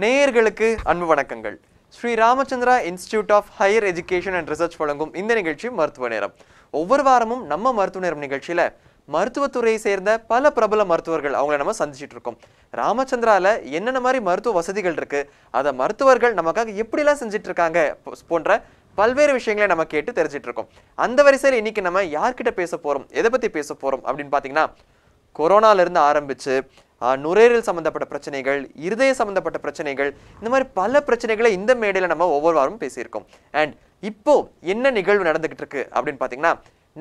நேயர்களுக்கு அன்பு வணக்கங்கள். Sri Ramachandra institute of higher education and research வழங்கும் இந்த நிகழ்ச்சி மருத்துவ நேரம். ஒவ்வொரு வாரமும் நம்ம மருத்துவ நேரம் நிகழ்ச்சியில மருத்துவத்துறையை சேர்ந்த பல பிரபல மருத்துவர்கள் அவங்கள நம்ம சந்திச்சுட்டு இருக்கோம். ராமச்சந்திராவில் என்னென்ன மாதிரி மருத்துவ வசதிகள் இருக்கு? அதை மருத்துவர்கள் நமக்காக எப்படிலாம் செஞ்சுட்டு இருக்காங்க? போன்ற பல்வேறு விஷயங்களை நம்ம கேட்டு தெரிஞ்சிட்டு இருக்கோம். அந்த வரிசையில் இன்னைக்கு நம்ம யார்கிட்ட பேச போறோம்? எதை பத்தி பேச போறோம்? அப்படின்னு பாத்தீங்கன்னா கொரோனால இருந்து ஆரம்பிச்சு நுரையீரல் சம்பந்தப்பட்ட பிரச்சனைகள் இருதய சம்பந்தப்பட்ட பிரச்சனைகள் இந்த மாதிரி பல பிரச்சனைகளை இந்த மேடையில் நம்ம ஒவ்வொரு வாரமும் பேசியிருக்கோம். அண்ட் இப்போ என்ன நிகழ்வு நடந்துகிட்டு இருக்கு அப்படின்னு பார்த்தீங்கன்னா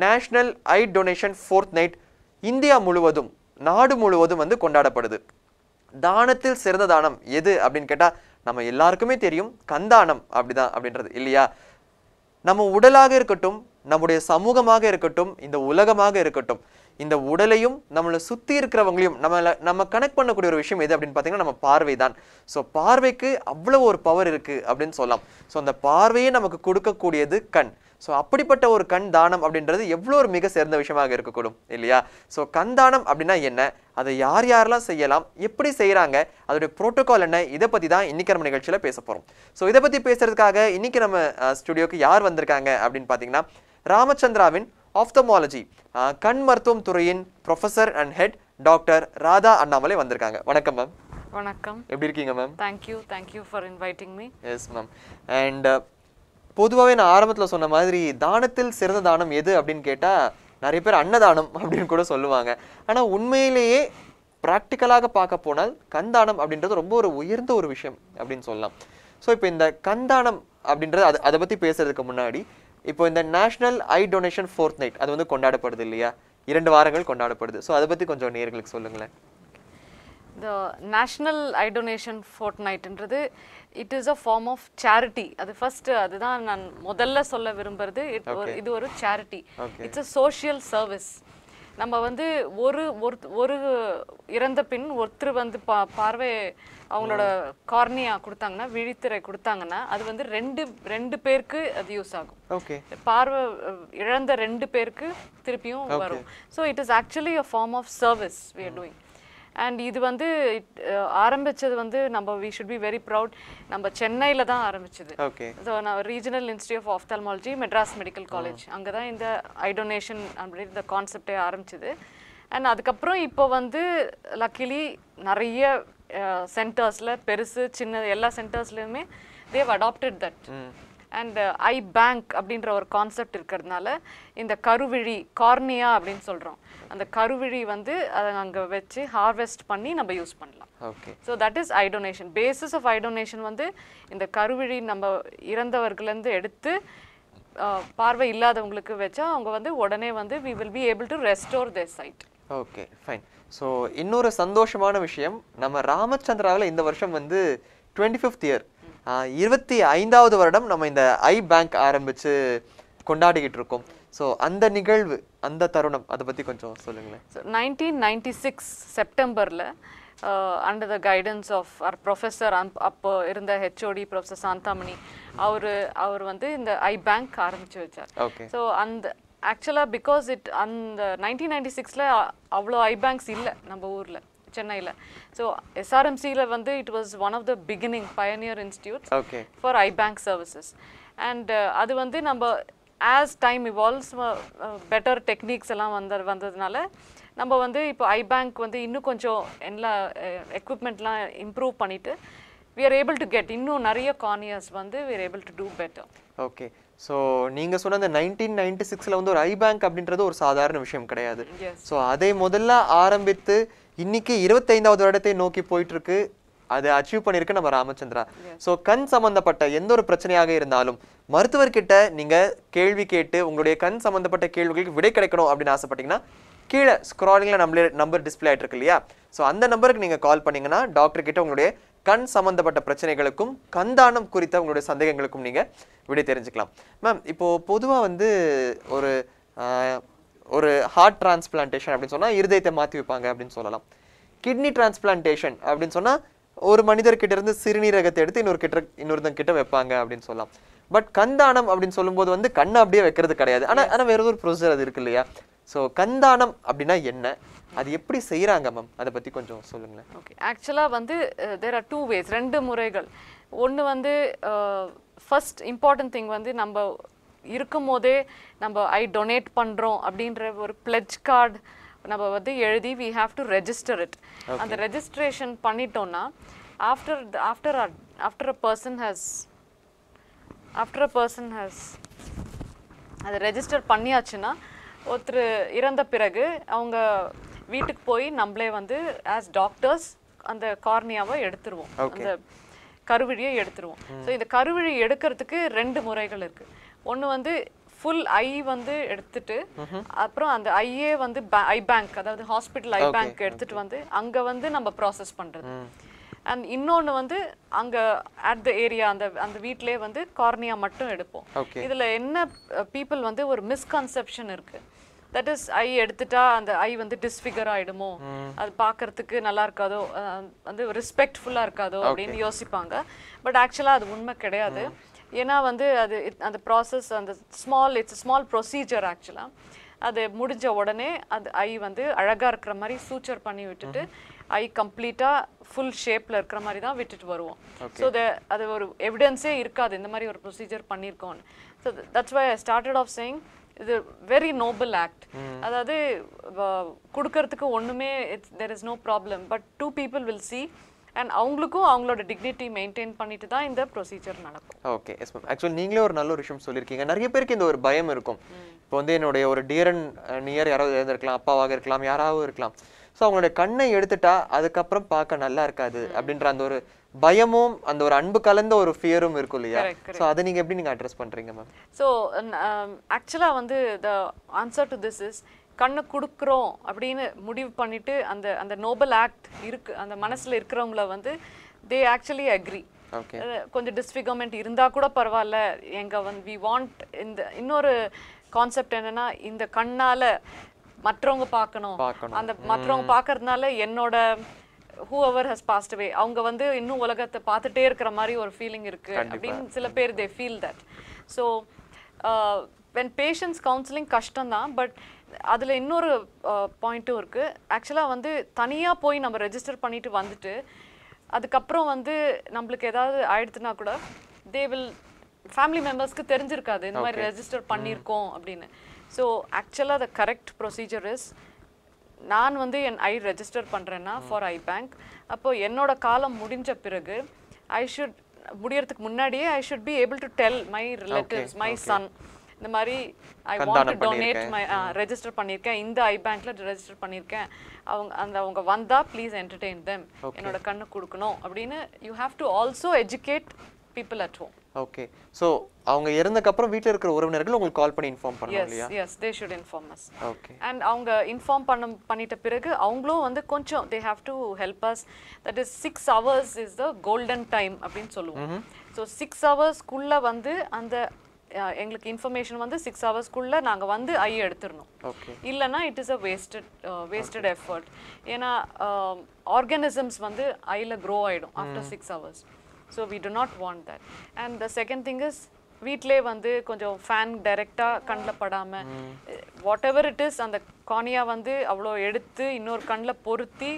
national eye donation fortnight India முழுவதும் நாடு முழுவதும் வந்து கொண்டாடப்படுது. தானத்தில் சிறந்த தானம் எது அப்படின்னு கேட்டால் நம்ம எல்லாருக்குமே தெரியும் கந்தானம் அப்படிதான் அப்படின்றது இல்லையா? நம்ம உடலாக இருக்கட்டும் நம்முடைய சமூகமாக இருக்கட்டும் இந்த உலகமாக இருக்கட்டும் இந்த உடலையும் நம்மளை சுத்தி இருக்கிறவங்களையும் நம்மளை நம்ம கனெக்ட் பண்ணக்கூடிய ஒரு விஷயம் எது அப்படின்னு பார்த்தீங்கன்னா நம்ம பார்வை தான் ஸோ பார்வைக்கு அவ்வளவு ஒரு பவர் இருக்கு அப்படின்னு சொல்லலாம். ஸோ அந்த பார்வையே நமக்கு கொடுக்கக்கூடியது கண். ஸோ அப்படிப்பட்ட ஒரு கண் தானம் அப்படின்றது எவ்வளோ ஒரு மிக சிறந்த விஷயமாக இருக்கக்கூடும் இல்லையா? ஸோ கண் தானம் அப்படின்னா என்ன? அதை யார் யாரெல்லாம் செய்யலாம்? எப்படி செய்கிறாங்க அதோடைய புரோட்டோகால் என்ன? இதை பற்றி தான் இன்னைக்கு நம்ம நிகழ்ச்சியில் பேச போகிறோம் ஸோ இதை பற்றி பேசுறதுக்காக இன்னைக்கு நம்ம ஸ்டுடியோக்கு யார் வந்திருக்காங்க அப்படின்னு பார்த்தீங்கன்னா ராமச்சந்திராவின் ஆப்தமாலஜி கண் மருத்துவம் துறையின் professor and head doctor Radha Annamalai வந்திருக்காங்க. வணக்கம் மேம் வணக்கம். எப்படி இருக்கீங்க ma'am thank you thank you for inviting me yes ma'am and பொதுவாகவே நான் ஆரம்பத்தில் சொன்ன மாதிரி தானத்தில் சிறந்த தானம் எது அப்படின்னு கேட்டால் நிறைய பேர் அன்னதானம் அப்படின்னு கூட சொல்லுவாங்க. ஆனால் உண்மையிலேயே ப்ராக்டிக்கலாக பார்க்க போனால் கண்தானம் அப்படின்றது ரொம்ப ஒரு உயர்ந்த ஒரு விஷயம் அப்படின்னு சொல்லலாம். ஸோ இப்போ இந்த கண்தானம் அப்படின்றது அது அதை பற்றி பேசுறதுக்கு முன்னாடி இப்போ இந்த national eye donation fortnight அது வந்து கொண்டாடப்படுது இல்லையா? இரண்டு வாரங்கள் கொண்டாடப்படுது. ஸோ அதை பற்றி கொஞ்சம் நேர்களுக்கு சொல்லுங்களேன். த நேஷ்னல் ஐ டொனேஷன் ஃபோர்ட் நைட்ன்றது it is a form of charity அது ஃபர்ஸ்ட் அதுதான் நான் முதல்ல சொல்ல விரும்புறது. it ஒரு இது ஒரு charity. It's a social service நம்ம வந்து ஒரு ஒரு இறந்த பின் ஒருத்தர் வந்து பா பார்வை அவங்களோட கார்னியா கொடுத்தாங்கன்னா விழித்திரை கொடுத்தாங்கன்னா அது வந்து ரெண்டு ரெண்டு பேருக்கு அது யூஸ் ஆகும். ஓகே. பார்வை இழந்த ரெண்டு பேருக்கு திருப்பியும் வரும். So it is actually a form of service we are doing and இது வந்து ஆரம்பிச்சது வந்து நம்ம we should be very proud நம்ம சென்னையில தான் ஆரம்பிச்சது. ஓகே ஸோ நான் regional institute of ophthalmology Madras medical college அங்கே தான் இந்த ஐடொனேஷன் அப்படின்னு இந்த கான்செப்டே ஆரம்பிச்சது. அண்ட் அதுக்கப்புறம் இப்போ வந்து லக்கிலி நிறைய சென்டர்ஸில் பெருசு சின்ன எல்லா சென்டர்ஸ்லையுமே they've adapted that and eye bank அப்படின்ற ஒரு கான்செப்ட் இருக்கிறதுனால இந்த கருவிழி கார்னியா அப்படின்னு சொல்கிறோம் அந்த கருவிழி வந்து அதை அங்கே வச்சு ஹார்வெஸ்ட் பண்ணி நம்ம யூஸ் பண்ணலாம். Okay so that is eye donation basis of eye donation வந்து இந்த கருவிழி நம்ம இறந்தவர்களேருந்து எடுத்து பார்வை இல்லாதவங்களுக்கு வச்சா அவங்க வந்து உடனே வந்து we will be able to restore their sight okay fine so இன்னொரு சந்தோஷமான விஷயம் நம்ம ராமச்சந்திராவில் இந்த வருஷம் வந்து டுவெண்ட்டி ஃபிஃப்த் இயர் இருபத்தி ஐந்தாவது வருடம் நம்ம இந்த ஐ பேங்க் ஆரம்பிச்சு கொண்டாடிக்கிட்டு இருக்கோம். ஸோ அந்த நிகழ்வு அந்த தருணம் அதை பற்றி கொஞ்சம் சொல்லுங்களேன். ஸோ நைன்டீன் நைன்டி சிக்ஸ் செப்டம்பரில் under the guidance of our professor அப்போ இருந்த ஹெச்ஓடி ப்ரொஃபஸர் சாந்தாமணி அவர் அவர் வந்து இந்த ஐ பேங்க் ஆரம்பிச்சு வச்சார். ஓகே ஸோ அந்த ஆக்சுவலாக பிகாஸ் இட் அந்த நைன்டீன் நைன்டி சிக்ஸில் அவ்வளோ ஐ பேங்க்ஸ் இல்லை நம்ம ஊரில். சென்னையில். ஸோ எஸ்ஆர்எம்சியில் வந்து it was one of the beginning pioneer institute okay for eye bank services and அது வந்து நம்ம as time evolves better techniques எல்லாம் வந்த வந்ததுனால நம்ம வந்து இப்போ ஐ பேங்க் வந்து இன்னும் கொஞ்சம் எல்லா எக்யூப்மெண்ட்லாம் இம்ப்ரூவ் பண்ணிட்டு we are able to get இன்னும் நிறைய கார்னியர்ஸ் வந்து we are able to do better. Okay so நீங்கள் சொன்ன அந்த நைன்டீன் நைன்டி சிக்ஸில் வந்து ஒரு ஐ பேங்க் அப்படின்றது ஒரு சாதாரண விஷயம் கிடையாது. ஸோ அதை முதல்ல ஆரம்பித்து இன்னைக்கு இருபத்தைந்தாவது வருடத்தை நோக்கி போயிட்டு இருக்கு அதை அச்சீவ் பண்ணியிருக்கு நம்ம ராமச்சந்திரா. ஸோ கண் சம்பந்தப்பட்ட எந்த ஒரு பிரச்சனையாக இருந்தாலும் மருத்துவர்கிட்ட நீங்க கேள்வி கேட்டு உங்களுடைய கண் சம்பந்தப்பட்ட கேள்விகளுக்கு விடை கிடைக்கணும் அப்படின்னு ஆசைப்பட்டீங்கன்னா கீழே ஸ்க்ராலிங்கில் நம்மளே நம்பர் டிஸ்ப்ளே ஆயிட்டு இருக்கு இல்லையா? ஸோ அந்த நம்பருக்கு நீங்க கால் பண்ணீங்கன்னா டாக்டர் கிட்ட உங்களுடைய கண் சம்பந்தப்பட்ட பிரச்சனைகளுக்கும் கண்தானம் குறித்த உங்களுடைய சந்தேகங்களுக்கும் நீங்க விடை தெரிஞ்சுக்கலாம். மேம் இப்போ பொதுவா வந்து ஒரு ஒரு ஹார்ட் டிரான்ஸ்பிளான்டேஷன் அப்படின்னு சொன்னா இருதயத்தை மாத்தி வைப்பாங்க அப்படின்னு சொல்லலாம். கிட்னி டிரான்ஸ்பிளான்டேஷன் அப்படின்னு சொன்னா ஒரு மனிதர்கிட்ட இருந்து சிறுநீரகத்தை எடுத்து இன்னொரு கிட்ட இன்னொருத்தங்க கிட்ட வைப்பாங்க அப்படின்னு சொல்லலாம். பட் கண்தானம் அப்படின்னு சொல்லும்போது வந்து கண்ணை அப்படியே வைக்கிறது கிடையாது. ஆனா ஆனா வேற ஒரு ப்ரொசீஜர் அது இருக்கு இல்லையா? ஸோ கண்தானம் அப்படின்னா என்ன? அது எப்படி செய்றாங்க மேம் அதை பத்தி கொஞ்சம் சொல்லுங்களேன். ஓகே ஆக்சுவலாக வந்து தேர் ஆர் டூ வேஸ் ரெண்டு முறைகள். ஒன்று வந்து ஃபர்ஸ்ட் இம்பார்ட்டன்ட் திங் வந்து நம்ம இருக்கும் போதே நம்ம ஐ டொனேட் பண்ணுறோம் அப்படின்ற ஒரு பிளெட்ஜ் கார்டு நம்ம வந்து எழுதி we have to register it அந்த ரெஜிஸ்ட்ரேஷன் பண்ணிட்டோம்னா after after after a person has after a person has அதை ரெஜிஸ்டர் பண்ணியாச்சுன்னா ஒருத்தர் இறந்த பிறகு அவங்க வீட்டுக்கு போய் நம்மளே வந்து ஆஸ் டாக்டர்ஸ் அந்த கார்னியாவை எடுத்துருவோம். அந்த கருவிழியை எடுத்துருவோம். ஸோ இந்த கருவிழி எடுக்கிறதுக்கு ரெண்டு முறைகள் இருக்கு. ஒன்று வந்து ஃபுல் ஐ வந்து எடுத்துட்டு அப்புறம் அந்த ஐயே வந்து ஐ பேங்க் அதாவது ஹாஸ்பிட்டல் ஐ பேங்க் எடுத்துட்டு வந்து அங்க வந்து நம்ம ப்ராசஸ் பண்றது. அண்ட் இன்னொன்று வந்து அங்க அட் த ஏரியா அந்த அந்த வீட்டிலே வந்து கார்னியா மட்டும் எடுப்போம். இதுல என்ன பீப்புள் வந்து ஒரு மிஸ்கன்செப்ஷன் இருக்கு. தட் இஸ் ஐ எடுத்துட்டா அந்த ஐ வந்து டிஸ்ஃபிகர் ஆயிடுமோ? அது பார்க்கறதுக்கு நல்லா இருக்காதோ? வந்து ரெஸ்பெக்ட்ஃபுல்லா இருக்காதோ? அப்படின்னு யோசிப்பாங்க. பட் ஆக்சுவலா அது உண்மை கிடையாது. ஏன்னா வந்து அது அந்த ப்ராசஸ் அந்த ஸ்மால் இட்ஸ் ஸ்மால் ப்ரொசீஜர் ஆக்சுவலா அது முடிஞ்ச உடனே அது ஐ வந்து அழகா இருக்கிற மாதிரி சூச்சர் பண்ணி விட்டுட்டு ஐ கம்ப்ளீட்டா ஃபுல் ஷேப்ல இருக்கிற மாதிரி தான் விட்டுட்டு வருவோம். ஸோ அது ஒரு எவிடன்ஸே இருக்காது இந்த மாதிரி ஒரு ப்ரொசீஜர் பண்ணியிருக்கோம் so that's why I started off saying இது வெரி நோபல் ஆக்ட் அதாவது கொடுக்கறதுக்கு ஒண்ணுமே it's there is no problem but two people will see and அவங்களுக்கும் அவங்களோட டிக்னிட்டி மெயின்டைன் பண்ணிட்டு தான் இந்த ப்ரொசீஜர் நடக்கும். ஓகே எஸ் மேம் ஆக்சுவலி நீங்களே ஒரு நல்ல ஒரு விஷயம் சொல்லியிருக்கீங்க நிறைய பேருக்கு இந்த ஒரு பயம் இருக்கும். இப்போ வந்து என்னுடைய ஒரு டியரன் நியர் யாராவது இருந்திருக்கலாம் அப்பாவாக இருக்கலாம் யாராவது இருக்கலாம். ஸோ அவங்களுடைய கண்ணை எடுத்துட்டா அதுக்கப்புறம் பார்க்க நல்லா இருக்காது அப்படின்ற அந்த ஒரு பயமும் அந்த ஒரு அன்பு கலந்த ஒரு ஃபியரும் இருக்கும் இல்லையா? ஸோ அதை நீங்க எப்படி நீங்க அட்ரஸ் பண்றீங்க மேம் ஸோ ஆக்சுவலாக வந்து the answer to this is கண்ணு கொடுக்குறோம் அப்படின்னு முடிவு பண்ணிட்டு அந்த அந்த நோபல் ஆக்ட் இருக்கு அந்த மனசுல இருக்கிறவங்கள வந்து தே ஆக்சுவலி அக்ரி கொஞ்சம் டிஸ்ஃபிகர்மெண்ட் இருந்தா கூட பரவாயில்ல. எங்க வந்து வி வாண்ட் இந்த இன்னொரு கான்செப்ட் என்னன்னா இந்த கண்ணால மற்றவங்க பார்க்கணும். அந்த மற்றவங்க பார்க்கறதுனால என்னோட ஹூஎவர் ஹஸ் பாஸ்ட் அவே அவங்க வந்து இன்னும் உலகத்தை பார்த்துட்டே இருக்கிற மாதிரி ஒரு ஃபீலிங் இருக்கு அப்படின்னு சில பேர் they feel that so when patients counselling கஷ்டம்தான் பட் அதுல இன்னொரு பாயிண்ட்டும் இருக்கு. ஆக்சுவலா வந்து தனியா போய் நம்ம ரெஜிஸ்டர் பண்ணிட்டு வந்துட்டு அதுக்கப்புறம் வந்து நம்மளுக்கு ஏதாவது ஆயிடுச்சுன்னா கூட தே வில் ஃபேமிலி மெம்பர்ஸ்க்கு தெரிஞ்சிருக்காது இந்த மாதிரி ரெஜிஸ்டர் பண்ணியிருக்கோம் அப்படின்னு. ஸோ ஆக்சுவலாக த கரெக்ட் ப்ரொசீஜர் இஸ் நான் வந்து என் ஐ ரெஜிஸ்டர் பண்ணுறேன்னா ஃபார் ஐ பேங்க் அப்போ என்னோட காலம் முடிஞ்ச பிறகு ஐ ஷுட் முடியறதுக்கு முன்னாடியே I should be able to tell my relatives my son இந்த மாதிரி I want to donate my. Register பண்ணியிருக்கேன். இந்த ஐ பேங்க்ல ரெஜிஸ்டர் பண்ணியிருக்கேன். அவங்க அந்த அவங்க வந்தா ப்ளீஸ் என்டர்டெயின் தெம் என்னோட கண்ணு கொடுக்கணும் அப்படின்னு you have to also educate people at home okay so அவங்க இறந்ததுக்கு அப்புறம் வீட்டில் இருக்கிற உறவினர்கள் உங்களுக்கு கால் பண்ணி இன்ஃபார்ம் பண்ணணும் இல்லையா? Yes they should inform us okay and அவங்க இன்ஃபார்ம் பண்ண பண்ணிட்ட பிறகு அவங்களும் வந்து கொஞ்சம் they have to help us that is six hours is the golden time அப்படின்னு சொல்லுவோம். ஸோ சிக்ஸ் ஹவர்ஸ்க்குள்ளே வந்து அந்த எங்களுக்கு இன்ஃபர்மேஷன் வந்து சிக்ஸ் ஹவர்ஸ்க்குள்ளே நாங்கள் வந்து ஐ எடுத்துடணும். ஓகே இல்லைன்னா it is a wasted wasted effort ஏன்னா ஆர்கானிசம்ஸ் வந்து ஐயில் க்ரோ ஆகிடும் after six hours so we do not want that and the second thing is வீட்டிலே வந்து கொஞ்சம் ஃபேன் டைரெக்டாக கண்ணில் படாமல் வாட் எவர் இட் இஸ் அந்த கானியா வந்து அவ்வளோ எடுத்து இன்னொரு கண்ணில் பொருத்தி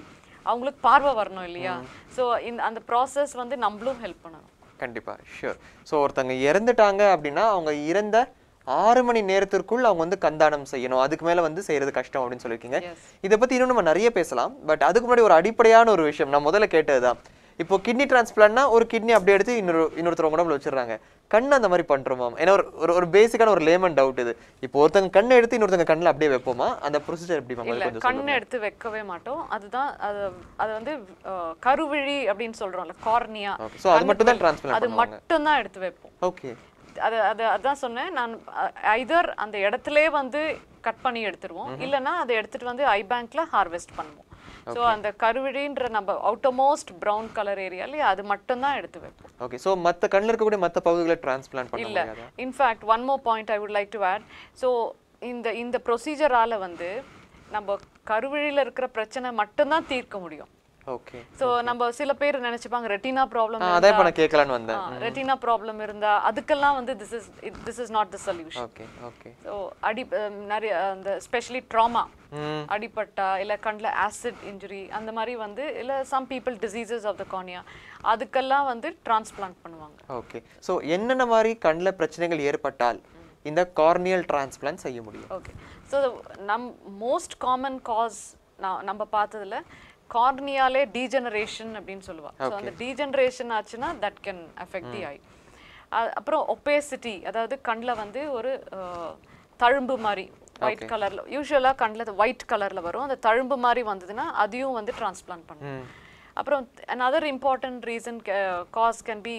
அவங்களுக்கு பார்வை வரணும் இல்லையா? ஸோ இந்த அந்த ப்ராசஸ் வந்து நம்மளும் ஹெல்ப் பண்ணணும். கண்டிப்பா ஷூர் ஸோ ஒருத்தங்க இறந்துட்டாங்க அப்படின்னா அவங்க இறந்த ஆறு மணி நேரத்திற்குள் அவங்க வந்து கந்தானம் செய்யணும். அதுக்கு மேல வந்து செய்யறது கஷ்டம் அப்படின்னு சொல்லியிருக்கீங்க. இதை பத்தி இன்னும் நம்ம நிறைய பேசலாம். பட் அதுக்கு முன்னாடி ஒரு அடிப்படையான ஒரு விஷயம் நான் முதல்ல கேட்டதுதான். இப்போ கிட்னி டிரான்ஸ்பிளான்ட்னா ஒரு கிட்னி அப்படியே எடுத்து இன்னொரு இன்னொருத்தர் உடம்புல வச்சிடுறாங்க. கண் அந்த மாதிரி பண்றோமா? ஏன்னா ஒரு ஒரு- பேசிக்கான ஒரு லேமன் டவுட் இது. இப்போ ஒருத்தங்க கண்ணை எடுத்து இன்னொருத்தங்க கண்ணில் அப்படியே வைப்போமா? அந்த ப்ரொசீஜர் எப்படி மேம் இல்ல கொஞ்சம் கண் எடுத்து வைக்கவே மாட்டோம். அதுதான் அது அது வந்து கருவிழி அப்படின்னு சொல்றோம்ல கார்னியா. So அது மட்டும் தான் transplant அது. மட்டும் தான் எடுத்து வைப்போம். ஓகே அது அது அதான் சொன்னேன். நான் ஐதர் அந்த இடத்துலயே வந்து கட் பண்ணி எடுத்துருவோம். இல்லைன்னா அதை எடுத்துட்டு வந்து ஐ பேங்க்ல ஹார்வெஸ்ட் பண்ணுவோம். ஸோ அந்த கருவிழின்ற நம்ம அவுட்டமோஸ்ட் ப்ரௌன் கலர் ஏரியாலே அது மட்டும் தான் எடுத்து வைப்போம். ஓகே ஸோ மற்ற கண்ணில் இருக்கக்கூடிய மற்ற பகுதிகளை டிரான்ஸ்பிளான்ட் பண்ண இல்ல. In fact one more point I would like to add so இந்த இந்த ப்ரொசீஜரால வந்து நம்ம கருவிழியில் இருக்கிற பிரச்சனை மட்டும்தான் தீர்க்க முடியும். ஓகே ஸோ நம்ம சில பேர் நினைச்சுப்பாங்க ரெட்டினா ப்ராப்ளம் அதான் இப்போ நான் கேட்கலான்னு வந்தேன். ரெட்டினா ப்ராப்ளம் இருந்தா அதுக்கெல்லாம் வந்து this is this is not the solution okay okay so அடி நிறைய அந்த ஸ்பெஷலி ட்ராமா அடிபட்டா இல்லை கண்ணில் ஆசிட் இன்ஜுரி அந்த மாதிரி வந்து இல்லை some people diseases of the cornea அதுக்கெல்லாம் வந்து டிரான்ஸ்பிளான்ட் பண்ணுவாங்க. ஓகே ஸோ என்னென்ன மாதிரி கண்ணில் பிரச்சனைகள் ஏற்பட்டால் இந்த கார்னியல் டிரான்ஸ்பிளான்ட் செய்ய முடியும்? ஓகே ஸோ நம் மோஸ்ட் காமன் காஸ் நான் நம்ம பார்த்ததுல கார்னியாலே டீஜெனரேஷன் அப்படின்னு சொல்லுவா. ஸோ அந்த டீஜெனரேஷன் ஆச்சுன்னா that can affect the eye அப்புறம் ஒப்பேசிட்டி அதாவது கண்ணில் வந்து ஒரு தழும்பு மாதிரி ஒயிட் கலர்ல யூஸ்வலாக கண்ணில் ஒயிட் கலர்ல வரும். அந்த தழும்பு மாதிரி வந்ததுன்னா அதையும் வந்து டிரான்ஸ்பிளான்ட் பண்ணுவோம் அப்புறம் another important reason cause can be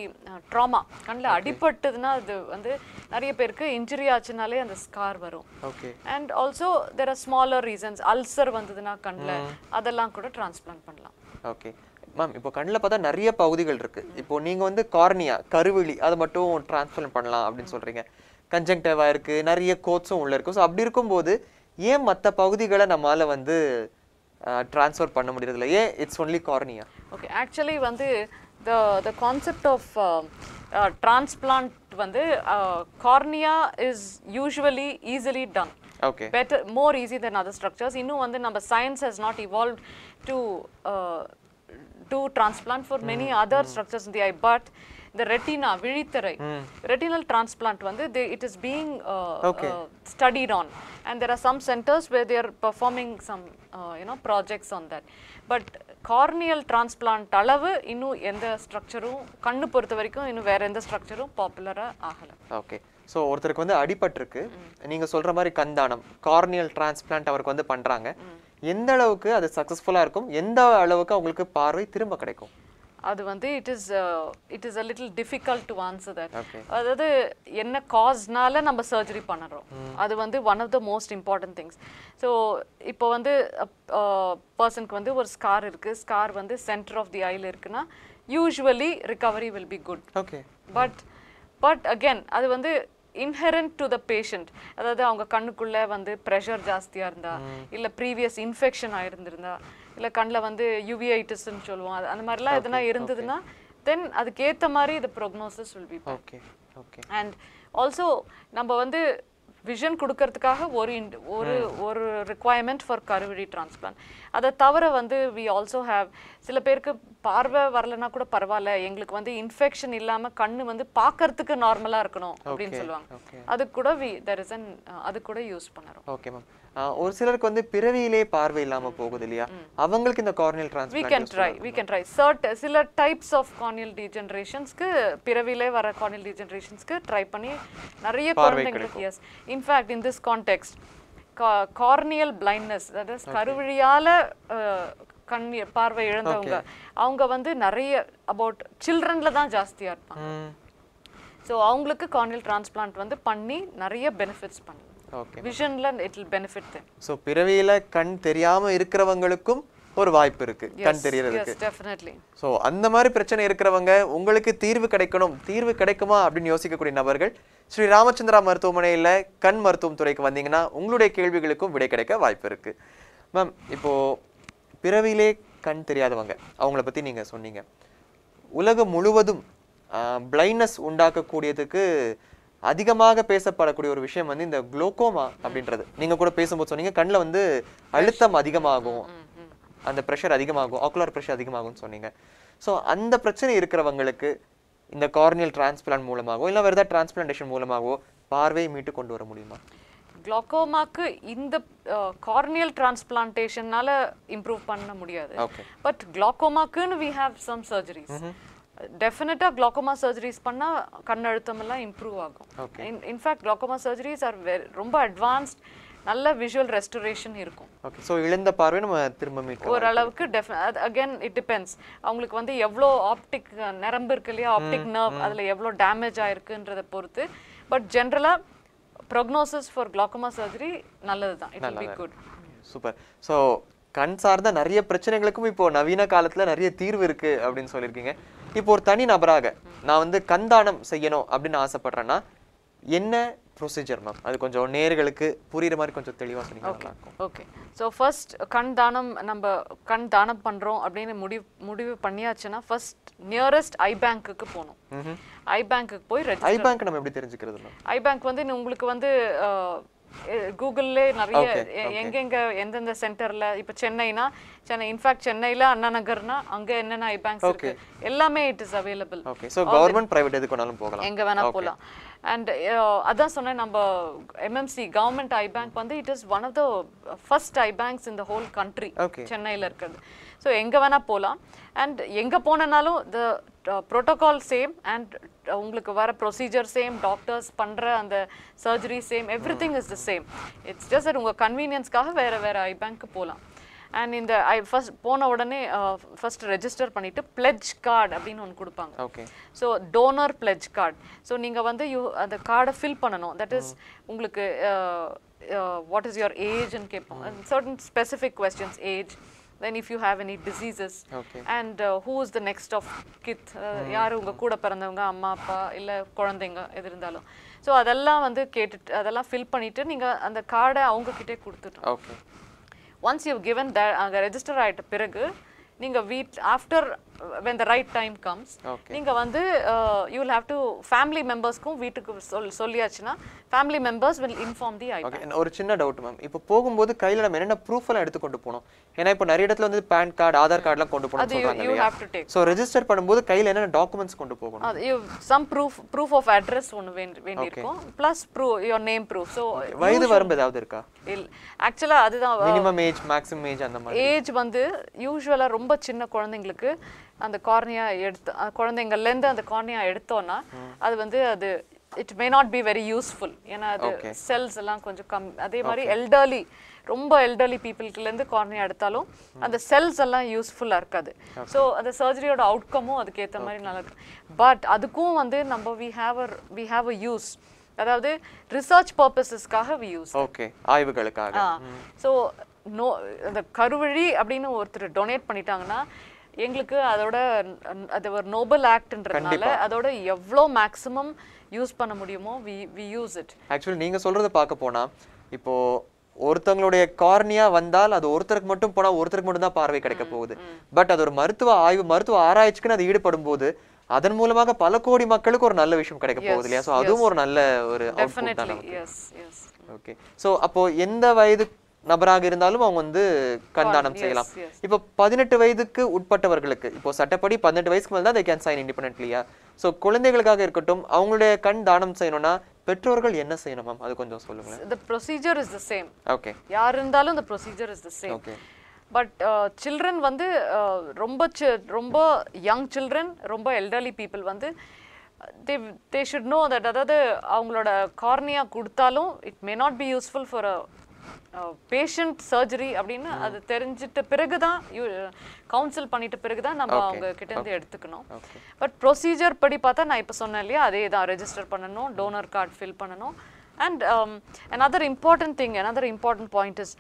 trauma கண்ணில் அடிபட்டதுன்னா அது வந்து நிறைய பேருக்கு இன்ஜுரி ஆச்சுனாலே அந்த ஸ்கார் வரும். And also there are smaller reasons ulcer வந்ததுன்னா கண்ணில் அதெல்லாம் கூட டிரான்ஸ்பிளான்ட் பண்ணலாம். ஓகே மேம் இப்போ கண்ணில் பார்த்தா நிறைய பகுதிகள் இருக்கு. இப்போ நீங்க வந்து கார்னியா கருவிழி அதை மட்டும் டிரான்ஸ்பிளான்ட் பண்ணலாம் அப்படின்னு சொல்றீங்க. கன்ஜங்டிவா இருக்கு நிறைய கோட்ஸும் உள்ள இருக்கு. ஸோ அப்படி இருக்கும்போது ஏன் மற்ற பகுதிகளை நம்மால வந்து ட்ரான்ஸ்ஃபர் பண்ண முடியறதில்ல ஏன் it's only cornea okay actually வந்து the the concept of transplant வந்து cornea is usually easily done okay better more easy than other structures. இன்னும் வந்து நம்ம science has not evolved to uh, do transplant for many other structures in the eye but the retina விழித்திரை retinal transplant வந்து they, it is being uh, Okay. uh, studied on and there are some centers where they are performing some uh, you know projects on that but corneal transplant அளவு இன்னும் எந்த ஸ்ட்ரக்சரும் கண்ணு பொறுத்த வரைக்கும் இன்னும் வேற எந்த ஸ்ட்ரக்சரும் பாப்புலராக ஆகலை ஓகே ஸோ ஒருத்தருக்கு வந்து அடிபட்டிருக்கு நீங்க சொல்ற மாதிரி கந்தானம் கார்னியல் டிரான்ஸ்பிளான்ட் அவருக்கு வந்து பண்றாங்க எந்த அளவுக்கு அது சக்ஸஸ்ஃபுல்லா இருக்கும்? எந்த அளவுக்கு அவங்களுக்கு பார்வை திரும்ப கிடைக்கும்? அது வந்து it is it is a little difficult to answer that. அதாவது என்ன காஸ்னால நம்ம சர்ஜரி பண்ணுறோம் அது வந்து one of the most important things so இப்போ வந்து பர்சனுக்கு வந்து ஒரு ஸ்கார் இருக்கு. ஸ்கார் வந்து சென்டர் ஆஃப் தி ஐல இருக்குன்னா usually recovery will be good okay but but again அது வந்து இன்ஹெரண்ட் டு த பேஷண்ட் அதாவது அவங்க கண்ணுக்குள்ள வந்து ப்ரெஷர் ஜாஸ்தியா இருந்தா இல்ல ப்ரீவியஸ் இன்ஃபெக்ஷன் ஆயிருந்திருந்தா இல்ல கண்ணில் வந்து யுவிஐட்டிஸ்ன்னு சொல்லுவோம். அது அந்த மாதிரிலாம் எதுனா இருந்ததுன்னா தென் அதுக்கேத்த மாதிரி இது prognosis will be okay okay and also நம்ம வந்து விஷன் கொடுக்கறதுக்காக ஒரு ஒரு ஒரு ரிக்குவயர்மெண்ட் ஃபார் கருவிழி டிரான்ஸ்பிளான்ட் அதை தவிர வந்து வி ஆல்சோ ஹேவ் சில பேருக்கு பார்வை வரலனா கூட பரவாயில்ல. எங்களுக்கு வந்து இன்ஃபெக்ஷன் இல்லாம கண்ணு வந்து பார்க்கறதுக்கு நார்மலா இருக்கணும் அப்படின்னு சொல்லுவாங்க. அது கூட வி தெர் இஸ் அன் அது கூட யூஸ் பண்ணுறோம். ஓகே மேம் ஒரு சிலருக்கு வந்து பிறவியிலே பார்வை இல்லாம போகுது இல்லையா? அவங்களுக்கு இந்த corneal we transplant can try we can try. Cert சில டைப்ஸ் ஆஃப் corneal degenerationsக்கு பிறவிலே வர corneal degenerationsக்கு ட்ரை பண்ணி நிறைய குழந்தைங்களுக்கு yes in fact in this context corneal blindness அதாவது கருவழியால கண் பார்வை இழந்தவங்க அவங்க வந்து நிறைய அபவுட் சில்ட்ரன்ல தான் ஜாஸ்தியா இருப்பாங்க. ஸோ அவங்களுக்கு கார்னியல் டிரான்ஸ்பிளான்ட் வந்து பண்ணி நிறைய பெனிஃபிட்ஸ் பண்ணி. விஷன்ல it will benefit them so பிறவியில கண் தெரியாம இருக்கிறவங்களுக்கும் ஒரு வாய்ப்பு இருக்கு. கண் தெரியறதுக்கு. டெஃபினெட்லி ஸோ அந்த மாதிரி பிரச்சனை இருக்கிறவங்க உங்களுக்கு தீர்வு கிடைக்கணும். தீர்வு கிடைக்குமா அப்படின்னு யோசிக்கக்கூடிய நபர்கள் ஸ்ரீ ராமச்சந்திரா மருத்துவமனையில் கண் மருத்துவம் துறைக்கு வந்தீங்கன்னா உங்களுடைய கேள்விகளுக்கும் விடை கிடைக்க வாய்ப்பு இருக்கு. மேம் இப்போ பிறவியிலே கண் தெரியாதவங்க அவங்கள பத்தி நீங்க சொன்னீங்க. உலகம் முழுவதும் பிளைண்ட்னஸ் உண்டாக்கக்கூடியதுக்கு அதிகமாக பேசப்படக்கூடிய ஒரு விஷயம் வந்து இந்த குளோகோமா அப்படின்றது. நீங்க கூட பேசும்போது சொன்னீங்க கண்ணில் வந்து அழுத்தம் அதிகமாகும். அந்த ப்ரெஷர் அதிகமாகும். ஆக்குலர் ப்ரெஷர் அதிகமாகும்னு சொன்னீங்க. ஸோ அந்த பிரச்சனை இருக்கிறவங்களுக்கு இந்த கார்னியல் டிரான்ஸ்பிளான்ட் மூலமாகவோ இல்லை வேறு ஏதாவது டிரான்ஸ்பிளான்டேஷன் மூலமாகவோ பார்வையை மீட்டு கொண்டு வர முடியுமா? குளோக்கோமாக்கு இந்த கார்னியல் டிரான்ஸ்பிளான்டேஷனால இம்ப்ரூவ் பண்ண முடியாது. பட் குளோக்கோமாக்குன்னு வி ஹேவ் சம் சர்ஜரிஸ் டெஃபினட்டாக குளோக்கோமா சர்ஜரிஸ் பண்ணால் கண் அழுத்தம் எல்லாம் இம்ப்ரூவ் ஆகும் in fact glaucoma surgeries are ரொம்ப அட்வான்ஸ்ட் நல்ல விஷுவல் ரெஸ்டரேஷன் இருக்கும். ஓகே ஸோ இழந்த பார்வை நம்ம திரும்ப மீட்கலாம் ஓரளவுக்கு டெஃப அகைன் இட் டிபெண்ட்ஸ் அவங்களுக்கு வந்து எவ்வளோ ஆப்டிக் நரம்பு இருக்கு இல்லையா? ஆப்டிக் நர்வ் அதில் எவ்வளோ டேமேஜ் ஆயிருக்குன்றதை பொறுத்து. பட் ஜென்ரலாக ப்ரொக்னோசிஸ் ஃபார் குளோக்கோமா சர்ஜரி நல்லது தான். It will be good super so கண் சார்ந்த நிறைய பிரச்சனைகளுக்கும் இப்போ நவீன காலத்துல நிறைய தீர்வு இருக்கு அப்படின்னு சொல்லியிருக்கீங்க. இப்போ ஒரு தனி நபராக நான் வந்து கண்தானம் செய்யணும் அப்படின்னு ஆசைப்படுறேன்னா என்ன ப்ரொசீஜர் மேம் அது கொஞ்சம் நேர்களுக்கு புரியுற மாதிரி கொஞ்சம் தெளிவா சொன்னீங்கன்னா நல்லா இருக்கும் ஓகே ஸோ ஃபர்ஸ்ட் கண் தானம் நம்ம கண் தானம் பண்ணுறோம் அப்படின்னு முடிவு முடிவு பண்ணியாச்சுன்னா ஃபர்ஸ்ட் நியரஸ்ட் ஐ பேங்க்குக்கு போகணும். ஐ பேங்க்குக்கு போய் ஐ பேங்க் நம்ம எப்படி தெரிஞ்சுக்கிறது ஐ பேங்க் வந்து உங்களுக்கு வந்து கூகுள்லே நிறைய எங்கெங்க எந்தெந்த சென்டர்ல இப்போ சென்னைனா சென்னை இன்ஃபேக்ட் சென்னையில அண்ணா நகர்னா அங்க என்னென்ன ஐ பேங்க்ஸ் இருக்கு? எல்லாமே it is available okay so government private எதுக்கு வேணாலும் போகலாம். எங்க வேணா போகலாம் அண்ட் அதான் சொன்னேன் நம்ம எம்எம்சி கவர்மெண்ட் ஐ பேங்க் வந்து it is one of the first eye banks இந்த ஹோல் கண்ட்ரி. சென்னையில் இருக்கிறது ஸோ எங்கே வேணால் போகலாம் அண்ட் எங்கே போனனாலும் த ப்ரோட்டோகால் சேம் அண்ட் உங்களுக்கு வர ப்ரொசீஜர் சேம் டாக்டர்ஸ் பண்ணுற அந்த surgery same everything is the same it's just உங்கள் கன்வீனியன்ஸ்க்காக வேறு வேறு ஐ பேங்க்கு போகலாம் அண்ட் இந்த ஐ ஃபர்ஸ்ட் போன உடனே ஃபர்ஸ்ட் ரெஜிஸ்டர் பண்ணிவிட்டு பிளெட்ஜ் கார்டு அப்படின்னு ஒன்று கொடுப்பாங்க. Okay so donor pledge card so நீங்கள் வந்து யூ அந்த கார்டை ஃபில் பண்ணணும். தட் இஸ் உங்களுக்கு வாட் இஸ் யுவர் ஏஜ்னு கேட்போம். Certain specific questions age then if you have any diseases Okay. And who is the next of kin யார் உங்கள் கூட பிறந்தவங்க? அம்மா அப்பா இல்லை குழந்தைங்க எது இருந்தாலும். ஸோ அதெல்லாம் வந்து கேட்டுட்டு அதெல்லாம் ஃபில் பண்ணிவிட்டு நீங்கள் அந்த கார்டை அவங்கக்கிட்டே கொடுத்துட்டோம் okay once you given the அங்கே ரெஜிஸ்டர் ஆகிட்ட பிறகு நீங்கள் wait after when the right time comes. நீங்கள் வந்து you will have to family மெம்பர்ஸ்க்கும் வீட்டுக்கு சொல் சொல்லியாச்சுன்னா family members will inform the okay ஒரு சின்ன டவுட் மேம் இப்போ போகும்போது கையில நம்ம என்னென்ன ப்ரூஃப் எல்லாம் எடுத்து கொண்டு போகணும்? ஏன்னா இப்போ நிறைய இடத்துல வந்து பேன் கார்டு ஆதார் கார்டுலாம் கொண்டு you இல்லையா? have to take. So register பண்ணும்போது கையில என்னென்ன டாக்குமெண்ட்ஸ் கொண்டு போகணும்? அது you some proof proof of address ஒன்று வேண்டி வேண்டியிருக்கும். Plus proof your name proof so வயது வரம்பு ஏதாவது இருக்கா? இல் ஆக்சுவலாக அதுதான் மினிமம் ஏஜ் மேக்ஸிமம் ஏஜ் அந்த மாதிரி. ஏஜ் வந்து யூஸ்வலாக ரொம்ப சின்ன குழந்தைங்களுக்கு அந்த கார்னியா எடுத்து குழந்தைங்கள்லேருந்து அந்த கார்னியா எடுத்தோன்னா அது வந்து அது it may not be very useful ஏன்னா அது. செல்ஸ் எல்லாம் கொஞ்சம் கம் அதே மாதிரி எல்டர்லி ரொம்ப எல்டர்லி பீப்புளுக்குலேருந்து கார்னியா எடுத்தாலும் அந்த செல்ஸ் எல்லாம் யூஸ்ஃபுல்லாக இருக்காது. ஸோ அந்த சர்ஜரியோட அவுட்கமும் அதுக்கேற்ற மாதிரி நல்லா இருக்கு பட் அதுக்கும் வந்து நம்ம we have a we have a use அதாவது ரிசர்ச் பர்பஸஸ்க்காக வி யூஸ் ஓகே ஆய்வுகளுக்காக. ஸோ நோ அந்த கருவழி அப்படின்னு ஒருத்தர் டொனேட் பண்ணிட்டாங்கன்னா எங்களுக்கு அதோட அது ஒரு நோபல் ஆக்ட்ன்றதுனால அதோட எவ்வளோ மேக்ஸிமம் யூஸ் பண்ண முடியுமோ we we use it actually நீங்க சொல்றத பார்க்க போனா இப்போ ஒருத்தவங்களுடைய கார்னியா வந்தால் அது ஒருத்தருக்கு மட்டும் போனா ஒருத்தருக்கு மட்டும் தான் பார்வை கிடைக்க போகுது. பட் அது ஒரு மருத்துவ ஆய்வு மருத்துவ ஆராய்ச்சிக்குன்னு அது ஈடுபடும் போது அதன் மூலமாக பல கோடி மக்களுக்கு ஒரு நல்ல விஷயம் கிடைக்க போகுது இல்லையா? சோ அதுவும் ஒரு நல்ல ஒரு ஓகே சோ அப்போ எந்த வயது நபராக இருந்தாலும் அவங்க வந்து கண்தானம் செய்யலாம். இப்போ பதினெட்டு வயதுக்கு உட்பட்டவர்களுக்கு இப்போ சட்டப்படி பதினெட்டு வயசுக்கு மேல தான் can sign independentlyயா ஸோ குழந்தைகளுக்காக இருக்கட்டும் அவங்களுடைய கண் தானம் செய்யணும்னா பெற்றோர்கள் என்ன செய்யணும் மேம் அது கொஞ்சம் சொல்லுங்களேன். The procedure is the same okay யார் இருந்தாலும் the procedure is the same okay but children வந்து uh, ரொம்ப ரொம்ப யங் சில்ட்ரன் ரொம்ப எல்டர்லி பீப்புள் வந்து they they should know that அதாவது அவங்களோட கார்னியா கொடுத்தாலும் it may not be useful for a patient surgery அப்படின்னு அது தெரிஞ்சிட்ட பிறகு தான் கவுன்சில் பண்ணிட்ட பிறகு தான் நம்ம அவங்க கிட்ட இருந்து எடுத்துக்கணும். பட் ப்ரொசீஜர் படி பார்த்தா நான் இப்போ சொன்னேன் இல்லையா அதே தான் ரெஜிஸ்டர் பண்ணணும் டோனர் கார்டு ஃபில் பண்ணணும். And another important thing another important point is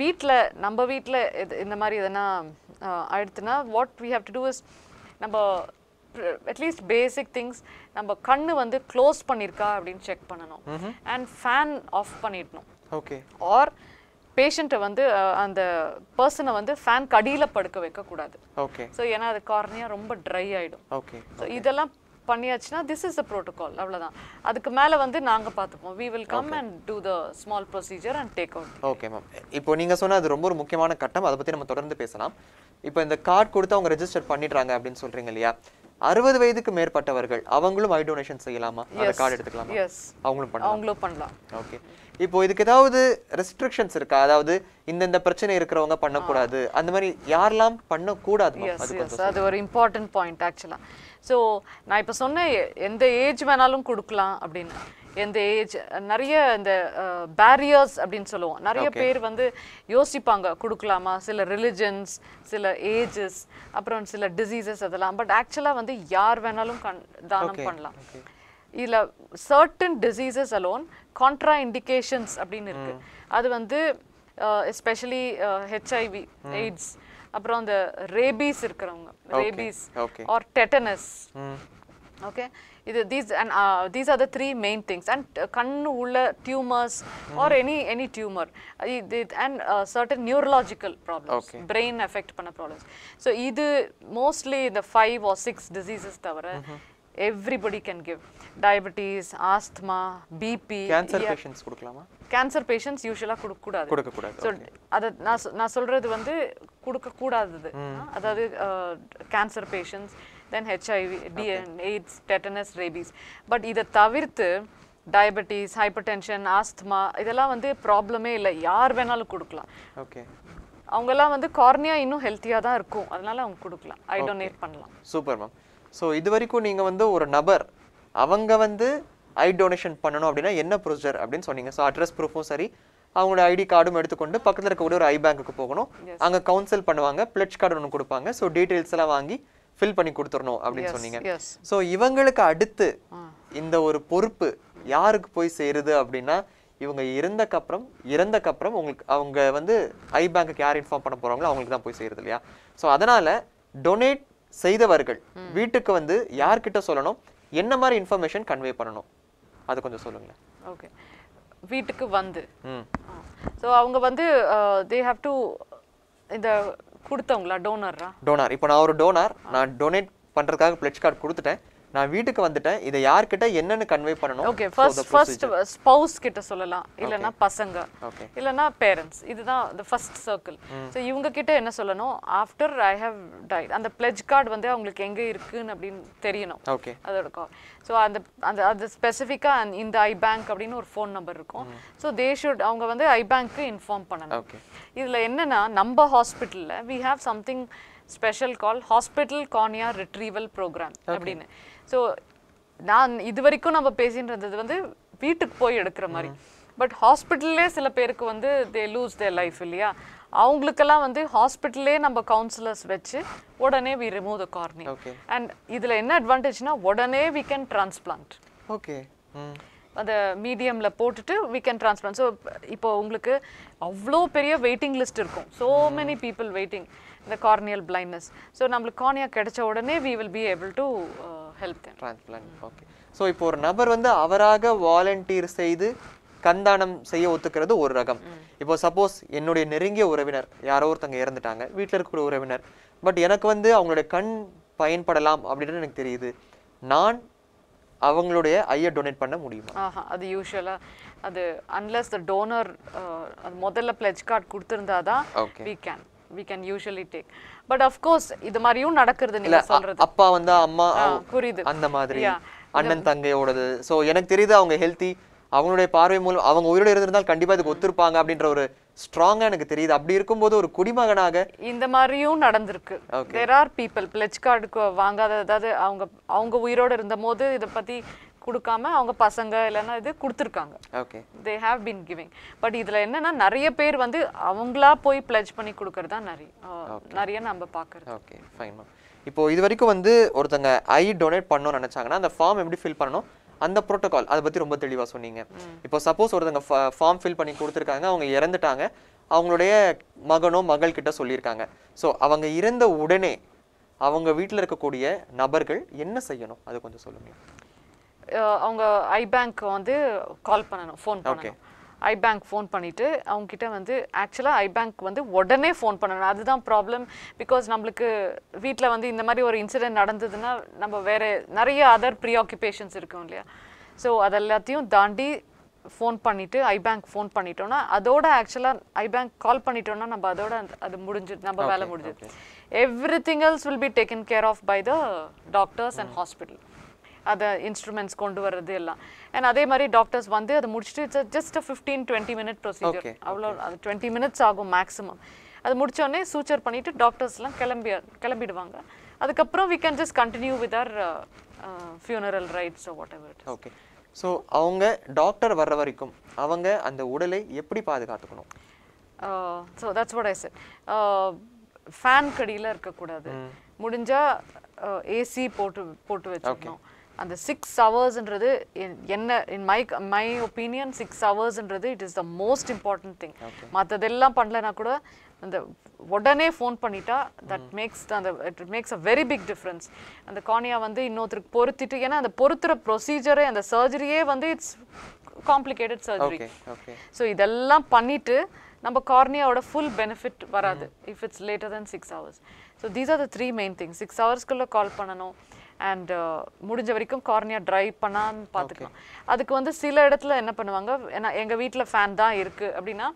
வீட்டில் நம்ம வீட்டில் இது இந்த மாதிரி எதனா ஆயிடுத்துன்னா what we have to do is நம்ம அட்லீஸ்ட் பேசிக் திங்ஸ் நம்ம கண்ணு வந்து க்ளோஸ் பண்ணியிருக்கா அப்படின்னு செக் பண்ணணும். அண்ட் ஃபேன் ஆஃப் பண்ணிடணும். ஓகே ஆர் பேஷண்ட்டை வந்து அந்த பர்சனை வந்து ஃபேன் கடியில் படுக்க வைக்கக்கூடாது. ஓகே ஸோ ஏன்னா அது கார்னியா ரொம்ப ட்ரை ஆயிடும். ஓகே ஸோ இதெல்லாம் பண்ணியாச்சுன்னா திஸ் இஸ் அ ப்ரோட்டோகால் அவ்வளவுதான். அதுக்கு மேல வந்து நாங்க பார்த்துப்போம். We will come and do the small procedure and take out okay ma'am இப்போ நீங்க சொன்ன அது ரொம்ப ஒரு முக்கியமான கட்டம். அதை பத்தி நம்ம தொடர்ந்து பேசலாம். இப்போ இந்த கார்டு கொடுத்து அவங்க ரெஜிஸ்டர் பண்ணிடுறாங்க அப்படின்னு சொல்றீங்க இல்லையா? அறுபது வயதுக்கு மேற்பட்டவர்கள் அவங்களும் ஐ டொனேஷன் செய்யலாமா? அந்த கார்டு எடுத்துக்கலாமா? எஸ் அவங்களும் பண்ணலாம். அவங்களும் பண்ணலாம். ஓகே இப்போ இதுக்கு ஏதாவது ரெஸ்ட்ரிக்ஷன்ஸ் இருக்கா? அதாவது இந்த இந்த பிரச்சனை இருக்கிறவங்க பண்ணக்கூடாது. அந்த மாதிரி யாரெல்லாம் பண்ணக்கூடாது அது ஒரு இம்பார்ட்டன்ட் பாயிண்ட் ஆக்சுவலாக ஸோ நான் இப்போ சொன்னேன் எந்த ஏஜ் வேணாலும் கொடுக்கலாம் அப்படின்னு. எந்த ஏஜ் நிறைய இந்த பேரியர்ஸ் அப்படின்னு சொல்லுவோம். நிறைய பேர் வந்து யோசிப்பாங்க கொடுக்கலாமா? சில ரிலிஜன்ஸ் சில ஏஜஸ் அப்புறம் சில டிசீசஸ் அதெல்லாம். பட் ஆக்சுவலாக வந்து யார் வேணாலும் கண் தானம் பண்ணலாம். இதுல certain diseases alone contraindications அப்படின்னு இருக்கு. அது வந்து எஸ்பெஷலி ஹெச்ஐவி எய்ட்ஸ் அப்புறம் அந்த ரேபீஸ் இருக்கிறவங்க. ரேபீஸ். ஆர் டெட்டனஸ் ஓகே இது these and these are the three main things and கண்ணு உள்ள tumours or any any tumour and certain neurological problems brain effect பண்ண ப்ராப்ளம்ஸ் ஸோ இது மோஸ்ட்லி இந்த five or six diseases தவிர everybody can give diabetes asthma BP cancer patients கொடுக்கலாமா? Cancer patients யூஸ்வலாக கொடுக்கக்கூடாது. கொடுக்கக்கூடாது ஸோ அதை நான் நான் சொல்றது வந்து கொடுக்கக்கூடாதது. அதாவது கேன்சர் பேஷண்ட்ஸ் தென் ஹெச்ஐவி டிஎன் எய்ட்ஸ் டெட்டனஸ் ரேபீஸ் பட் இதை தவிர்த்து டயபெட்டிஸ் ஹைப்பர் டென்ஷன் ஆஸ்துமா இதெல்லாம் வந்து ப்ராப்ளமே இல்லை. யார் வேணாலும் கொடுக்கலாம். ஓகே அவங்கெல்லாம் வந்து கார்னியா இன்னும் ஹெல்த்தியாக தான் இருக்கும். அதனால அவங்க கொடுக்கலாம். ஐ டொனேட் பண்ணலாம். சூப்பர் மேம் ஸோ இது வரைக்கும் நீங்கள் வந்து ஒரு நபர் அவங்க வந்து ஐ டொனேஷன் பண்ணணும் அப்படின்னா என்ன ப்ரொசீஜர் அப்படின்னு சொன்னீங்க? ஸோ அட்ரஸ் ப்ரூஃபும் சரி. அவங்களோட ஐடி கார்டும் எடுத்துக்கொண்டு பக்கத்தில் இருக்கக்கூடிய ஒரு ஐ பேங்க்குக்கு போகணும். அங்கே கவுன்சில் பண்ணுவாங்க. பிளட்ஜ் கார்டு ஒன்று கொடுப்பாங்க. ஸோ டீட்டெயில்ஸ் எல்லாம் வாங்கி ஃபில் பண்ணி கொடுத்துடணும் அப்படின்னு சொன்னீங்க. ஸோ இவங்களுக்கு அடுத்து இந்த ஒரு பொறுப்பு யாருக்கு போய் சேருது அப்படின்னா இவங்க இறந்தக்கப்புறம் இறந்தக்கப்புறம் உங்களுக்கு அவங்க வந்து ஐ பேங்க்குக்கு யார் இன்ஃபார்ம் பண்ண போறாங்களோ அவங்களுக்கு தான் போய் சேருது இல்லையா? ஸோ அதனால டொனேட் செய்தவர்கள் வீட்டுக்கு வந்து யார்கிட்ட சொல்லணும்? என்ன மாதிரி இன்ஃபர்மேஷன் கன்வே பண்ணணும்? அது கொஞ்சம் சொல்லுங்களேன். ஓகே வீட்டுக்கு வந்து. ம். ஸோ அவங்க வந்து தே ஹாவ் டு இந்த கொடுத்தவங்களா? டோனரா டோனார் இப்போ நான் ஒரு டோனார் நான் டொனேட் பண்றதுக்காக பிளட்ஜ் கார்டு கொடுத்துட்டேன். நான் வீட்டுக்கு வந்துட்டேன். இதை யார்கிட்ட என்னன்னு கன்வே பண்ணணும் ஓகே ஃபர்ஸ்ட் ஃபர்ஸ்ட் ஸ்பௌஸ் கிட்ட சொல்லலாம். இல்லைன்னா பசங்க. ஓகே இல்லைன்னா பேரண்ட்ஸ் இதுதான் the ஃபர்ஸ்ட் சர்க்கிள் ஸோ இவங்க கிட்ட என்ன சொல்லணும்? ஆஃப்டர் ஐ ஹவ் டைட் அந்த பிளெஜ் கார்டு வந்து அவங்களுக்கு எங்க இருக்குன்னு அப்படின்னு தெரியணும். ஓகே அதோட கால் ஸோ அந்த அந்த அது ஸ்பெசிஃபிக்காக இந்த ஐ பேங்க் அப்படின்னு ஒரு ஃபோன் நம்பர் இருக்கும். ஸோ தே ஷுட் அவங்க வந்து ஐ பேங்க்கு இன்ஃபார்ம் பண்ணணும். ஓகே இதில் என்னன்னா நம்ம ஹாஸ்பிட்டலில் we have something special call hospital cornea retrieval programme அப்படின்னு. ஸோ நான் இது வரைக்கும் நம்ம இருந்தது வந்து வீட்டுக்கு போய் எடுக்கிற மாதிரி. பட் ஹாஸ்பிட்டல்லே சில பேருக்கு வந்து தே லூஸ் தேர் லைஃப் இல்லையா? அவங்களுக்கெல்லாம் வந்து ஹாஸ்பிட்டல்லே நம்ம கவுன்சிலர்ஸ் வச்சு உடனே we remove the cornea and இதில் என்ன அட்வான்டேஜ்னா உடனே வி கேன் டிரான்ஸ்பிளான்ட் ஓகே அந்த மீடியமில் போட்டுட்டு we can transplant. ஸோ இப்போ உங்களுக்கு அவ்வளோ பெரிய வெயிட்டிங் லிஸ்ட் இருக்கும். So many people வெயிட்டிங் இந்த கார்னியல் blindness. ஸோ நம்மளுக்கு கார்னியா கிடைச்ச உடனே we will be able to them. Transplant okay so இப்போ ஒரு நபர் வந்து அவராக வாலண்டியர் செய்து கண்தானம் செய்ய ஒத்துக்கிறது ஒரு ரகம். இப்போ சப்போஸ் என்னுடைய நெருங்கிய உறவினர் யாரோ ஒருத்தங்க இறந்துட்டாங்க வீட்டில் இருக்கக்கூடிய உறவினர். பட் எனக்கு வந்து அவங்களுடைய கண் பயன்படலாம் அப்படின்னு எனக்கு தெரியுது. நான் அவங்களுடைய ஐயை டொனேட் பண்ண முடியுமா? அது யூஸ்வலாக அது அன்லெஸ் த டோனர் முதல்ல பிளெஜ் கார்டு கொடுத்துருந்தா தான் okay we we can usually take. But course இது மாதிரியும் நடக்கிறது நீங்க சொல்றது. அப்பா வந்து அம்மா புரியுது. அந்த மாதிரி. அண்ணன் தங்கையோடது. சோ எனக்கு தெரியுது அவங்க ஹெல்த்தி அவங்களுடைய பார்வை மூலம் அவங்க உயிரோட இருந்திருந்தால் கண்டிப்பா இதுக்கு ஒத்துருப்பாங்க அப்படின்ற ஒரு ஸ்ட்ராங்கா எனக்கு தெரியுது. அப்படி இருக்கும்போது ஒரு குடிமகனாக இந்த மாதிரியும் நடந்திருக்கு. தேர் ஆர் பீப்புள் பிளெஜ் கார்டுக்கு வாங்காத அதாவது அவங்க அவங்க உயிரோட இருந்த போது இதை பத்தி கொடுக்காம அவங்க பசங்க இல்லைன்னா இது கொடுத்துருக்காங்க. Okay. They have been giving but இதுல என்னன்னா நிறைய பேர் வந்து அவங்களா போய் பிளெஜ் பண்ணி கொடுக்கறது தான் நிறைய நிறைய நம்ம பார்க்கறது. ஓகே ஃபைன் மேம் இப்போ இது வரைக்கும் வந்து ஒருத்தங்க ஐ டொனேட் பண்ணணும்னு நினைச்சாங்கன்னா அந்த ஃபார்ம் எப்படி ஃபில் பண்ணணும்? அந்த ப்ரோட்டோகால் அதை பத்தி ரொம்ப தெளிவா சொன்னீங்க. இப்போ சப்போஸ் ஒருத்தங்க ஃபார்ம் ஃபில் பண்ணி கொடுத்துருக்காங்க அவங்க இறந்துட்டாங்க அவங்களுடைய மகனோ மகள் கிட்ட சொல்லியிருக்காங்க. ஸோ அவங்க இறந்த உடனே அவங்க வீட்டில் இருக்கக்கூடிய நபர்கள் என்ன செய்யணும்? அது கொஞ்சம் சொல்லுங்க. அஹ் அவங்க ஐ பேங்க் வந்து கால் பண்ணணும் ஃபோன் பண்ணணும். ஐ பேங்க் ஃபோன் பண்ணிட்டு அவங்க கிட்ட வந்து ஆக்சுவலாக ஐ பேங்க் வந்து உடனே ஃபோன் பண்ணணும். அதுதான் ப்ராப்ளம் பிகாஸ் நம்மளுக்கு வீட்டில் வந்து இந்த மாதிரி ஒரு இன்சிடென்ட் நடந்ததுன்னா நம்ம வேற நிறைய அதர் ப்ரீ ஆக்குபேஷன்ஸ் இருக்கும் இல்லையா? ஸோ அதெல்லாத்தையும் தாண்டி ஃபோன் பண்ணிட்டு ஐ பேங்க் ஃபோன் பண்ணிட்டோம்னா அதோட ஆக்சுவலாக ஐ பேங்க் கால் பண்ணிட்டோம்னா நம்ம அதோட அது முடிஞ்சு நம்ம வேலை முடிஞ்சது everything else will be taken care of by the doctors and hospital அதை இன்ஸ்ட்ருமெண்ட்ஸ் கொண்டு வர்றது எல்லாம். அண்ட் அதே மாதிரி டாக்டர்ஸ் வந்து அதை முடிச்சுட்டு it's just fifteen twenty minute procedure அவ்வளோ அது டுவெண்ட்டி மினிட்ஸ் ஆகும் மேக்ஸிமம் அது முடிச்சோடனே சூச்சர் பண்ணிட்டு டாக்டர்ஸ்லாம் கிளம்பி கிளம்பிடுவாங்க. அதுக்கப்புறம் we can just continue with or funeral rites whatever okay so அவங்க டாக்டர் வர்ற வரைக்கும் அவங்க அந்த உடலை எப்படி பாதுகாத்துக்கணும்? So that's what I said fan கடியில் இருக்கக்கூடாது. முடிஞ்சா ஏசி போட்டு போட்டு வச்சுக்கணும் அந்த சிக்ஸ் ஹவர்ஸ்ன்றது என்ன in my my opinion six ஹவர்ஸ்ன்றது it is the most important thing மற்றதெல்லாம் பண்ணலனா கூட அந்த உடனே ஃபோன் பண்ணிட்டா தட் மேக்ஸ் அந்த it makes a very big difference அந்த கார்னியா வந்து இன்னொருத்தருக்கு பொருத்திட்டு ஏன்னா அந்த பொருத்துற ப்ரொசீஜரே அந்த சர்ஜரியே வந்து இட்ஸ் காம்ப்ளிகேட்டட் சர்ஜரி ஸோ இதெல்லாம் பண்ணிட்டு நம்ம கார்னியாவோட ஃபுல் பெனிஃபிட் வராது if it's later then six hours so these are the three main things six ஹவர்ஸ்க்குள்ளே call பண்ணணும். அண்ட் முடிஞ்ச வரைக்கும் கார்னியா ட்ரை பண்ணான்னு பார்த்துக்கலாம் அதுக்கு வந்து சில இடத்துல என்ன பண்ணுவாங்க ஏன்னா எங்கள் வீட்டில் ஃபேன் தான் இருக்குது அப்படின்னா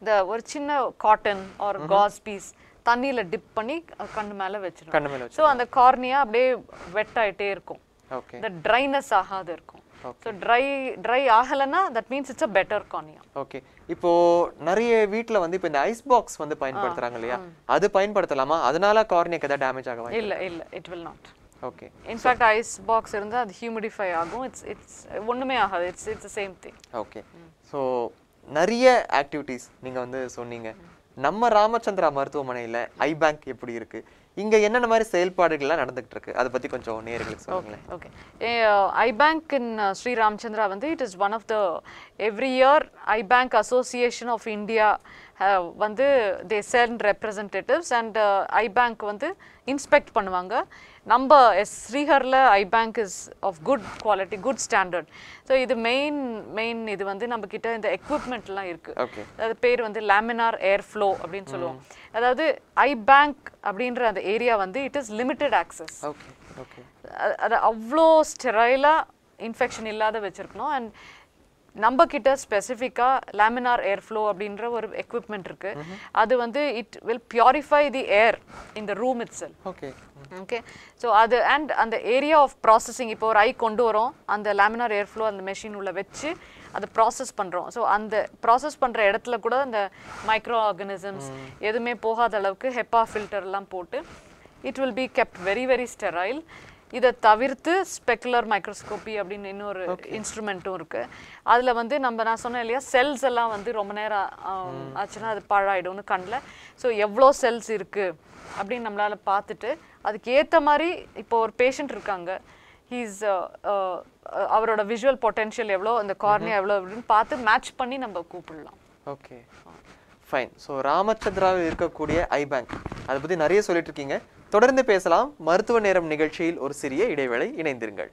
இந்த ஒரு சின்ன காட்டன் ஆர் காஸ் பீஸ் தண்ணியில் டிப் பண்ணி கண்ணு மேலே மேல ஸோ அந்த கார்னியா அப்படியே வெட் ஆயிட்டே இருக்கும் இந்த ட்ரைனஸ் ஆகாது இருக்கும். ஸோ ட்ரை ட்ரை ஆகலைன்னா that means it's a better cornea okay இப்போ நிறைய வீட்ல வந்து இப்போ இந்த ஐஸ் பாக்ஸ் வந்து பயன்படுத்துறாங்க இல்லையா? அது பயன்படுத்தலாமா? அதனால கார்னியாக்கு ஏதாவது டேமேஜ் ஆக வாய்ப்பு இல்ல இல்ல it will not okay in fact ice box இருந்தால் அது ஹியூமிடிஃபை ஆகும். இட்ஸ் இட்ஸ் ஒண்ணுமே ஆகாது. It's it's same thing okay so நிறைய ஆக்டிவிட்டீஸ் நீங்க வந்து சொன்னீங்க. நம்ம ராமச்சந்திரா மருத்துவமனையில ஐ பேங்க் எப்படி இருக்கு? இங்க என்னென்ன மாதிரி செயல்பாடுகள்லாம் நடந்துகிட்டு இருக்கு அதை பத்தி கொஞ்சம் நேயர்களுக்கு சொல்லுங்களேன். Okay eye bank in Shri Ramachandra வந்து it is one of the every year eye bank association of India வந்து they sent representatives and eye bank வந்து இன்ஸ்பெக்ட் பண்ணுவாங்க. நம்ம S ஸ்ரீஹரில் eye bank is of good quality good standard so இது main main இது வந்து நம்ம கிட்ட இந்த எக்யூப்மெண்ட்லாம் இருக்கு. ஓகே அது பேர் வந்து லேமினார் ஏர் ஃப்ளோ அப்படின்னு சொல்லுவோம். அதாவது ஐ பேங்க் அப்படின்ற அந்த ஏரியா வந்து it is limited access okay okay அ- அது அவ்வளோ ஸ்டெரைலாக இன்ஃபெக்ஷன் இல்லாத வச்சிருக்கணும். அண்ட் நம்ம கிட்ட ஸ்பெசிஃபிக்காக லேமினார் ஏர் ஃப்ளோ அப்படின்ற ஒரு எக்விப்மெண்ட் இருக்கு. அது வந்து it will purify the air in the room it cell okay okay so அது அண்ட் அந்த ஏரியா ஆஃப் ப்ராசஸிங் இப்போ ஒரு ஐ கொண்டு வரோம். அந்த லேமினார் ஏர் ஃப்ளோ அந்த மெஷின் உள்ள வச்சு அதை ப்ராசஸ் பண்ணுறோம் ஸோ அந்த ப்ராசஸ் பண்ணுற இடத்துல கூட அந்த மைக்ரோ ஆர்கனிசம்ஸ் எதுவுமே போகாத அளவுக்கு ஹெப்பா ஃபில்டர்லாம் போட்டு it will be kept very very sterile இதை தவிர்த்து ஸ்பெக்குலர் மைக்ரோஸ்கோப்பி அப்படின்னு இன்னொரு இன்ஸ்ட்ருமெண்ட்டும் இருக்கு. அதுல வந்து நம்ம நான் சொன்னேன் இல்லையா செல்ஸ் எல்லாம் வந்து ரொம்ப நேரம் ஆச்சுன்னா அது பாழாயிடும்னு கண்ணில். ஸோ எவ்வளோ செல்ஸ் இருக்கு அப்படின்னு நம்மளால பார்த்துட்டு அதுக்கு ஏத்த மாதிரி இப்போ ஒரு பேஷண்ட் இருக்காங்க. ஹீஸ் அவரோட விஷுவல் பொட்டென்ஷியல் எவ்வளோ அந்த கார்னியா எவ்வளோ அப்படின்னு பார்த்து மேட்ச் பண்ணி நம்ம கூப்பிடலாம். ஓகே ஃபைன் ஸோ ராமச்சந்திராவில் இருக்கக்கூடிய ஐ பேங்க் அதை பற்றி நிறைய சொல்லிட்டு இருக்கீங்க. தொடர்ந்து பேசலாம். மருத்துவ நேரம் நிகழ்ச்சியில் ஒரு சிறிய இடைவேளை இணைந்திருங்கள்.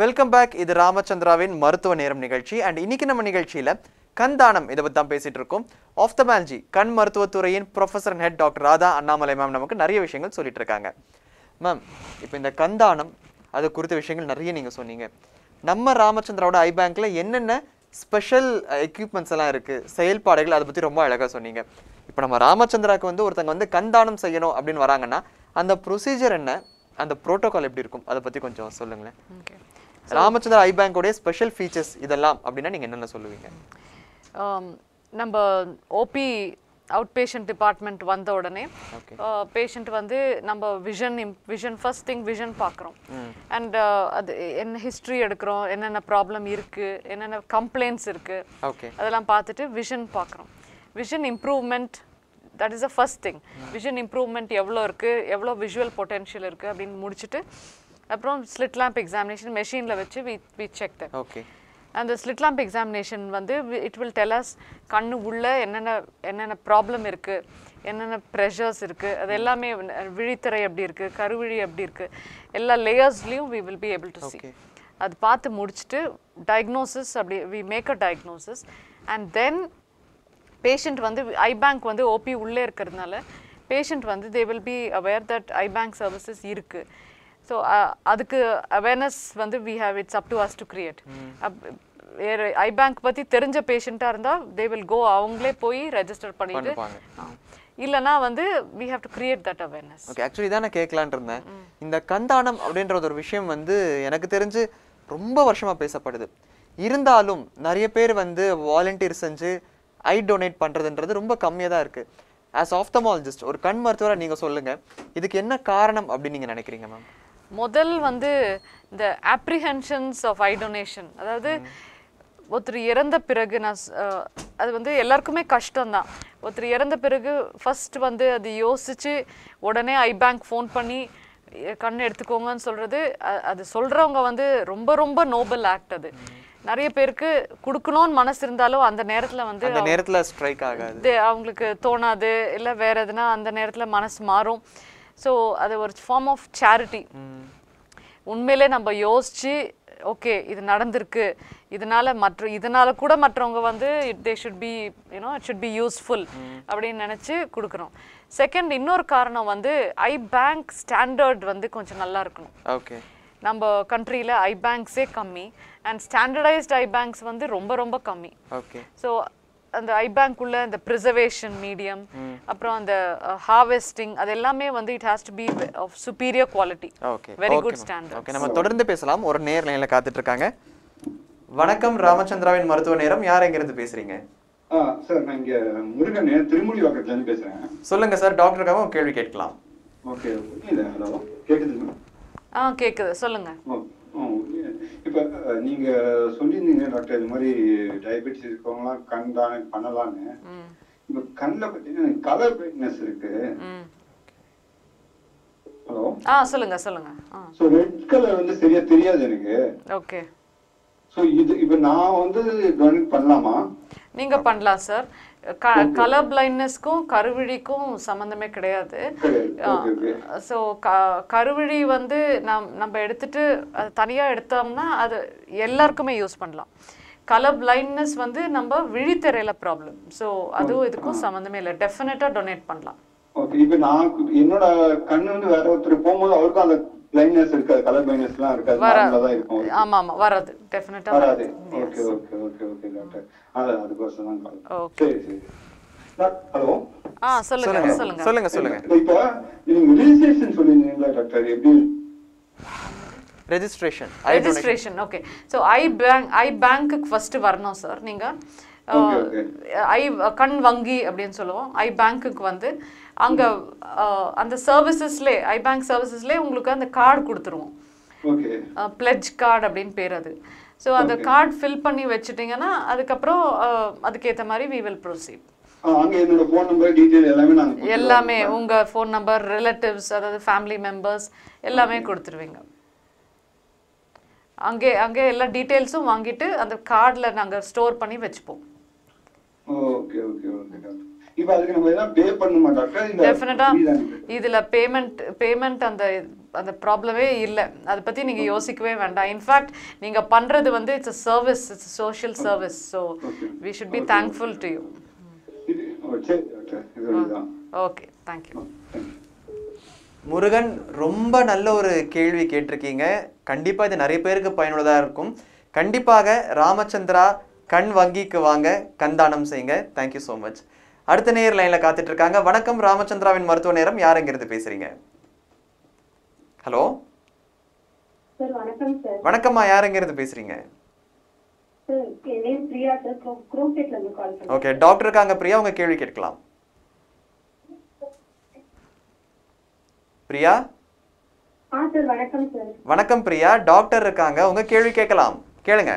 வெல்கம் பேக் இது ராமச்சந்திராவின் மருத்துவ நேரம் நிகழ்ச்சி. அண்ட் இன்னைக்கு நம்ம நிகழ்ச்சியில கண் தானம் இதை பத்தி தான் பேசிட்டு இருக்கோம். ஆஃப்தமாலஜி கண் மருத்துவத்துறையின் professor and head doctor Radha Annamalai ma'am நமக்கு நிறைய விஷயங்கள் சொல்லிட்டு இருக்காங்க. மேம் இப்போ இந்த கண் தானம் அது குறித்த விஷயங்கள் நிறைய நீங்க சொன்னீங்க. நம்ம ராமச்சந்திராவோட ஐ பேங்க்ல என்னென்ன ஸ்பெஷல் எக்யூப்மெண்ட்ஸ் எல்லாம் இருக்கு? செயல்பாடுகள் அதை பத்தி ரொம்ப அழகா சொன்னீங்க. இப்போ நம்ம ராமச்சந்திராவுக்கு வந்து ஒருத்தங்க வந்து கண்தானம் செய்யணும் அப்படின்னு வராங்கன்னா அந்த ப்ரொசீஜர் என்ன? அந்த ப்ரோட்டோகால் எப்படி இருக்கும்? அதை பற்றி கொஞ்சம் சொல்லுங்களேன். ஓகே ராமச்சந்திரா ஐ பேங்கோடைய ஸ்பெஷல் ஃபீச்சர்ஸ் இதெல்லாம் அப்படின்னா நீங்க என்னென்ன சொல்லுவீங்க? நம்ம ஓபி அவுட் பேஷண்ட் டிபார்ட்மெண்ட் வந்த உடனே. பேஷண்ட் வந்து நம்ம vision vision first thing vision பார்க்குறோம். அண்ட் அது என்ன ஹிஸ்ட்ரி எடுக்கிறோம் என்னென்ன ப்ராப்ளம் இருக்கு என்னென்ன கம்ப்ளைண்ட்ஸ் இருக்கு ஓகே அதெல்லாம் பார்த்துட்டு விஷன் பார்க்குறோம். Vision improvement that is a first thing vision improvement எவ்வளோ இருக்குது எவ்வளோ விஷுவல் பொட்டென்ஷியல் இருக்குது அப்படின்னு முடிச்சுட்டு அப்புறம் ஸ்லிட் லேம்ப் எக்ஸாமினேஷன் மெஷினில் வச்சு we we check that okay அந்த ஸ்லிட் லேம்ப் எக்ஸாமினேஷன் வந்து இட் வில் டெல் அஸ் கண்ணு உள்ள என்னென்ன என்னென்ன ப்ராப்ளம் இருக்குது என்னென்ன ப்ரெஷர்ஸ் இருக்குது அது எல்லாமே விழித்திரை எப்படி இருக்குது கருவிழி எப்படி இருக்குது எல்லா லேயர்ஸ்லேயும் we will be able to Okay. அது பார்த்து முடிச்சுட்டு டயக்னோசிஸ் அப்படி we make a diagnosis and then patient வந்து ஐ பேங்க் வந்து ஓபி உள்ளே இருக்கிறதுனால பேஷண்ட் வந்து they will be aware that eye bank services இருக்கு. ஸோ அதுக்கு அவேர்னஸ் வந்து we have it's up to us to create வேறு ஐ பேங்க் பற்றி தெரிஞ்ச பேஷண்ட்டாக இருந்தால் தே வில் கோ அவங்களே போய் ரெஜிஸ்டர் பண்ணிட்டு. இல்லைன்னா வந்து we have to create that awareness okay actually தான் நான் கேட்கலான் இருந்தேன் இந்த கந்தானம் அப்படின்ற ஒரு விஷயம் வந்து எனக்கு தெரிஞ்சு ரொம்ப வருஷமா பேசப்படுது. இருந்தாலும் நிறைய பேர் வந்து வாலண்டியர் செஞ்சு ஐ டொனேட் பண்றதுன்றது ரொம்ப கம்மியாக தான் இருக்கு. ஆஸ் ஆஃப்தமாலஜிஸ்ட் ஒரு கண் மருத்துவரா நீங்க சொல்லுங்க. இதுக்கு என்ன காரணம் அப்படின்னு நீங்க நினைக்கிறீங்க மேம் முதல் வந்து இந்த apprehensions ஆஃப் ஐ டொனேஷன் அதாவது ஒருத்தர் இறந்த பிறகு நான் அது வந்து எல்லாருக்குமே கஷ்டம்தான். ஒருத்தர் இறந்த பிறகு ஃபர்ஸ்ட் வந்து அது யோசிச்சு உடனே ஐ பேங்க் ஃபோன் பண்ணி கண் எடுத்துக்கோங்கன்னு சொல்றது அ- அது சொல்றவங்க வந்து ரொம்ப ரொம்ப நோபல் ஆக்ட் அது. நிறைய பேருக்கு கொடுக்கணும்னு மனசு இருந்தாலும் அந்த நேரத்துல வந்து அந்த நேரத்துல ஸ்ட்ரைக் ஆகாது. அவங்களுக்கு தோணாது. இல்லை வேற எதுனா அந்த நேரத்தில் மனசு மாறும். ஸோ அது ஒரு ஃபார்ம் ஆஃப் சேரிட்டி உண்மையிலே நம்ம யோசிச்சு ஓகே இது நடந்திருக்கு. இதனால மற்ற இதனால கூட மற்றவங்க வந்து they should be you know it should be useful அப்படின்னு நினச்சி கொடுக்குறோம் செகண்ட் இன்னொரு காரணம் வந்து ஐ பேங்க் ஸ்டாண்டர்ட் வந்து கொஞ்சம் நல்லா இருக்கணும். ஓகே நம்ம கண்ட்ரியில் ஐ பேங்க்ஸே கம்மி அண்ட் ஸ்டாண்டர்டைஸ்ட் ஐ பேங்க்ஸ் வந்து ரொம்ப ரொம்ப கம்மி. ஓகே ஸோ அந்த ஐ பேங்க்குள்ள இந்த ப்ரிசர்வேஷன் மீடியம் அப்புறம் அந்த ஹார்வெஸ்டிங் அது எல்லாமே வந்து it has to be of superior quality okay very good standard okay நம்ம தொடர்ந்து பேசலாம். ஒரு நேர் லைன்ல காத்துட்டு இருக்காங்க வணக்கம் ராமச்சந்திராவின் மருத்துவ நேரம். யார் எங்கிருந்து பேசுறீங்க? சார் நான் இங்க முருகன் திருமொழி வாக்கத்துல இருந்து பேசுறேன். சொல்லுங்க சார். டாக்டருக்காக கேள்வி கேட்கலாம். ஓகே இல்ல ஹலோ கேக்குதுங்களா ஆ கேட்குது சொல்லுங்க. இப்ப நீங்க சொல்லியிருந்தீங்க டாக்டர் இது மாதிரி டயபெட்டிஸ் இருக்கவங்களாம் கண் தானம் பண்ணலாம்னு ம். இப்ப கண்ணில் பார்த்தீங்கன்னா கலர் பிரைட்னஸ் இருக்கு. ஹலோ? ஆ சொல்லுங்க சொல்லுங்க. ஸோ ரெட் கலர் வந்து சரியா தெரியாது எனக்கு. ஓகே. ஸோ இது இப்ப நான் வந்து டொனேட் பண்ணலாமா? நீங்க பண்ணலாம் சார் கலர் பிளைண்ட்னஸ்க்கும் கருவிழிக்கும் சம்மந்தமே கிடையாது. ஸோ க கருவிழி வந்து நம் நம்ம எடுத்துட்டு அது தனியாக எடுத்தோம்னா அது எல்லாருக்குமே யூஸ் பண்ணலாம். கலர் பிளைண்ட்னஸ் வந்து நம்ம விழித்திரையில ப்ராப்ளம் ஸோ அதுவும் இதுக்கும் சம்மந்தமே இல்லை. டெஃபினட்டாக டொனேட் பண்ணலாம். ஓகே இப்ப நான் என்னோட கண்ணு வந்து வேற ஒருத்தர் போகும்போது அவருக்கும் அந்த பிளைண்ட்னஸ் இருக்காது கலர் எல்லாம் இருக்காது. நார்மலா தான் இருக்கும். ஆமா ஆமா வராது. டெஃபினட்டாக வராது. Okay okay okay okay doctor அது அதுக்கோசம் தான் கால் ஓகே சரி சரி. டாக்- ஹலோ ஆ சொல்லுங்க சொல்லுங்க. சொல்லுங்க. சொல்லுங்க சொல்லுங்க. இப்போ நீங்க ரிஜிஸ்ட்ரேஷன் சொல்லியிருந்தீங்களா டாக்டர் எப்படி? Registration registration okay so eye bank eye பேங்க்குக்கு ஃபர்ஸ்ட் வரணும் சார் நீங்க Okay, okay. ஐ கண் வங்கி அப்படின்னு சொல்லுவோம். ஐ பேங்க்குக்கு வந்து அங்க அந்த சர்வீசஸ்லே ஐ பேங்க் சர்வீசஸ்லே உங்களுக்கு அந்த கார்டு கொடுத்துருவோம். பிளெட்ஜ் கார்டு அப்படின்னு பேர் அது. ஸோ அந்த கார்டு ஃபில் பண்ணி வச்சுட்டிங்கன்னா அதுக்கப்புறம் அஹ், அதுக்கேத்த மாதிரி வி வில் ப்ரொசீட் எல்லாமே உங்க ஃபோன் நம்பர் ரிலேட்டிவ்ஸ் அதாவது ஃபேமிலி மெம்பர்ஸ் எல்லாமே கொடுத்துருவீங்க. அங்கே அங்கே எல்லா டீட்டெயில்ஸும் வாங்கிட்டு அந்த கார்டில் நாங்கள் ஸ்டோர் பண்ணி வச்சுப்போம். ஓகே ஓகே ஓகே இப்ப அதுக்கு நம்ம எதாவது பே பண்ணுமா டாக்டர் டெஃபினட்டா? இதுல பேமெண்ட் பேமெண்ட் அந்த அந்த ப்ராப்ளமே இல்ல. அதை பத்தி நீங்க யோசிக்கவே வேண்டாம். இன்ஃபேக்ட் நீங்க பண்றது வந்து it's service it's social service so we should be thankful to you okay thank you Murugan ரொம்ப நல்ல ஒரு கேள்வி கேட்டிருக்கீங்க. கண்டிப்பா இது நிறைய பேருக்கு பயனுள்ளதா இருக்கும். கண்டிப்பாக ராமச்சந்திரா கண் வங்கிக்கு வாங்க. கண் தானம் செய்யுங்க தேங்க்யூ ஸோ மச் அடுத்த நேர் லைன்ல காத்துட்டு இருக்காங்க வணக்கம் ராமச்சந்திராவின் மருத்துவ நேரம். யார் இருந்து பேசுறீங்க? ஹலோ? வணக்கம்மா. யார் இருந்து பேசுறீங்க ஓகே டாக்டர் இருக்காங்க பிரியா உங்க கேள்வி கேட்கலாம். பிரியா? வணக்கம் பிரியா டாக்டர் இருக்காங்க. உங்க கேள்வி கேட்கலாம். கேளுங்க.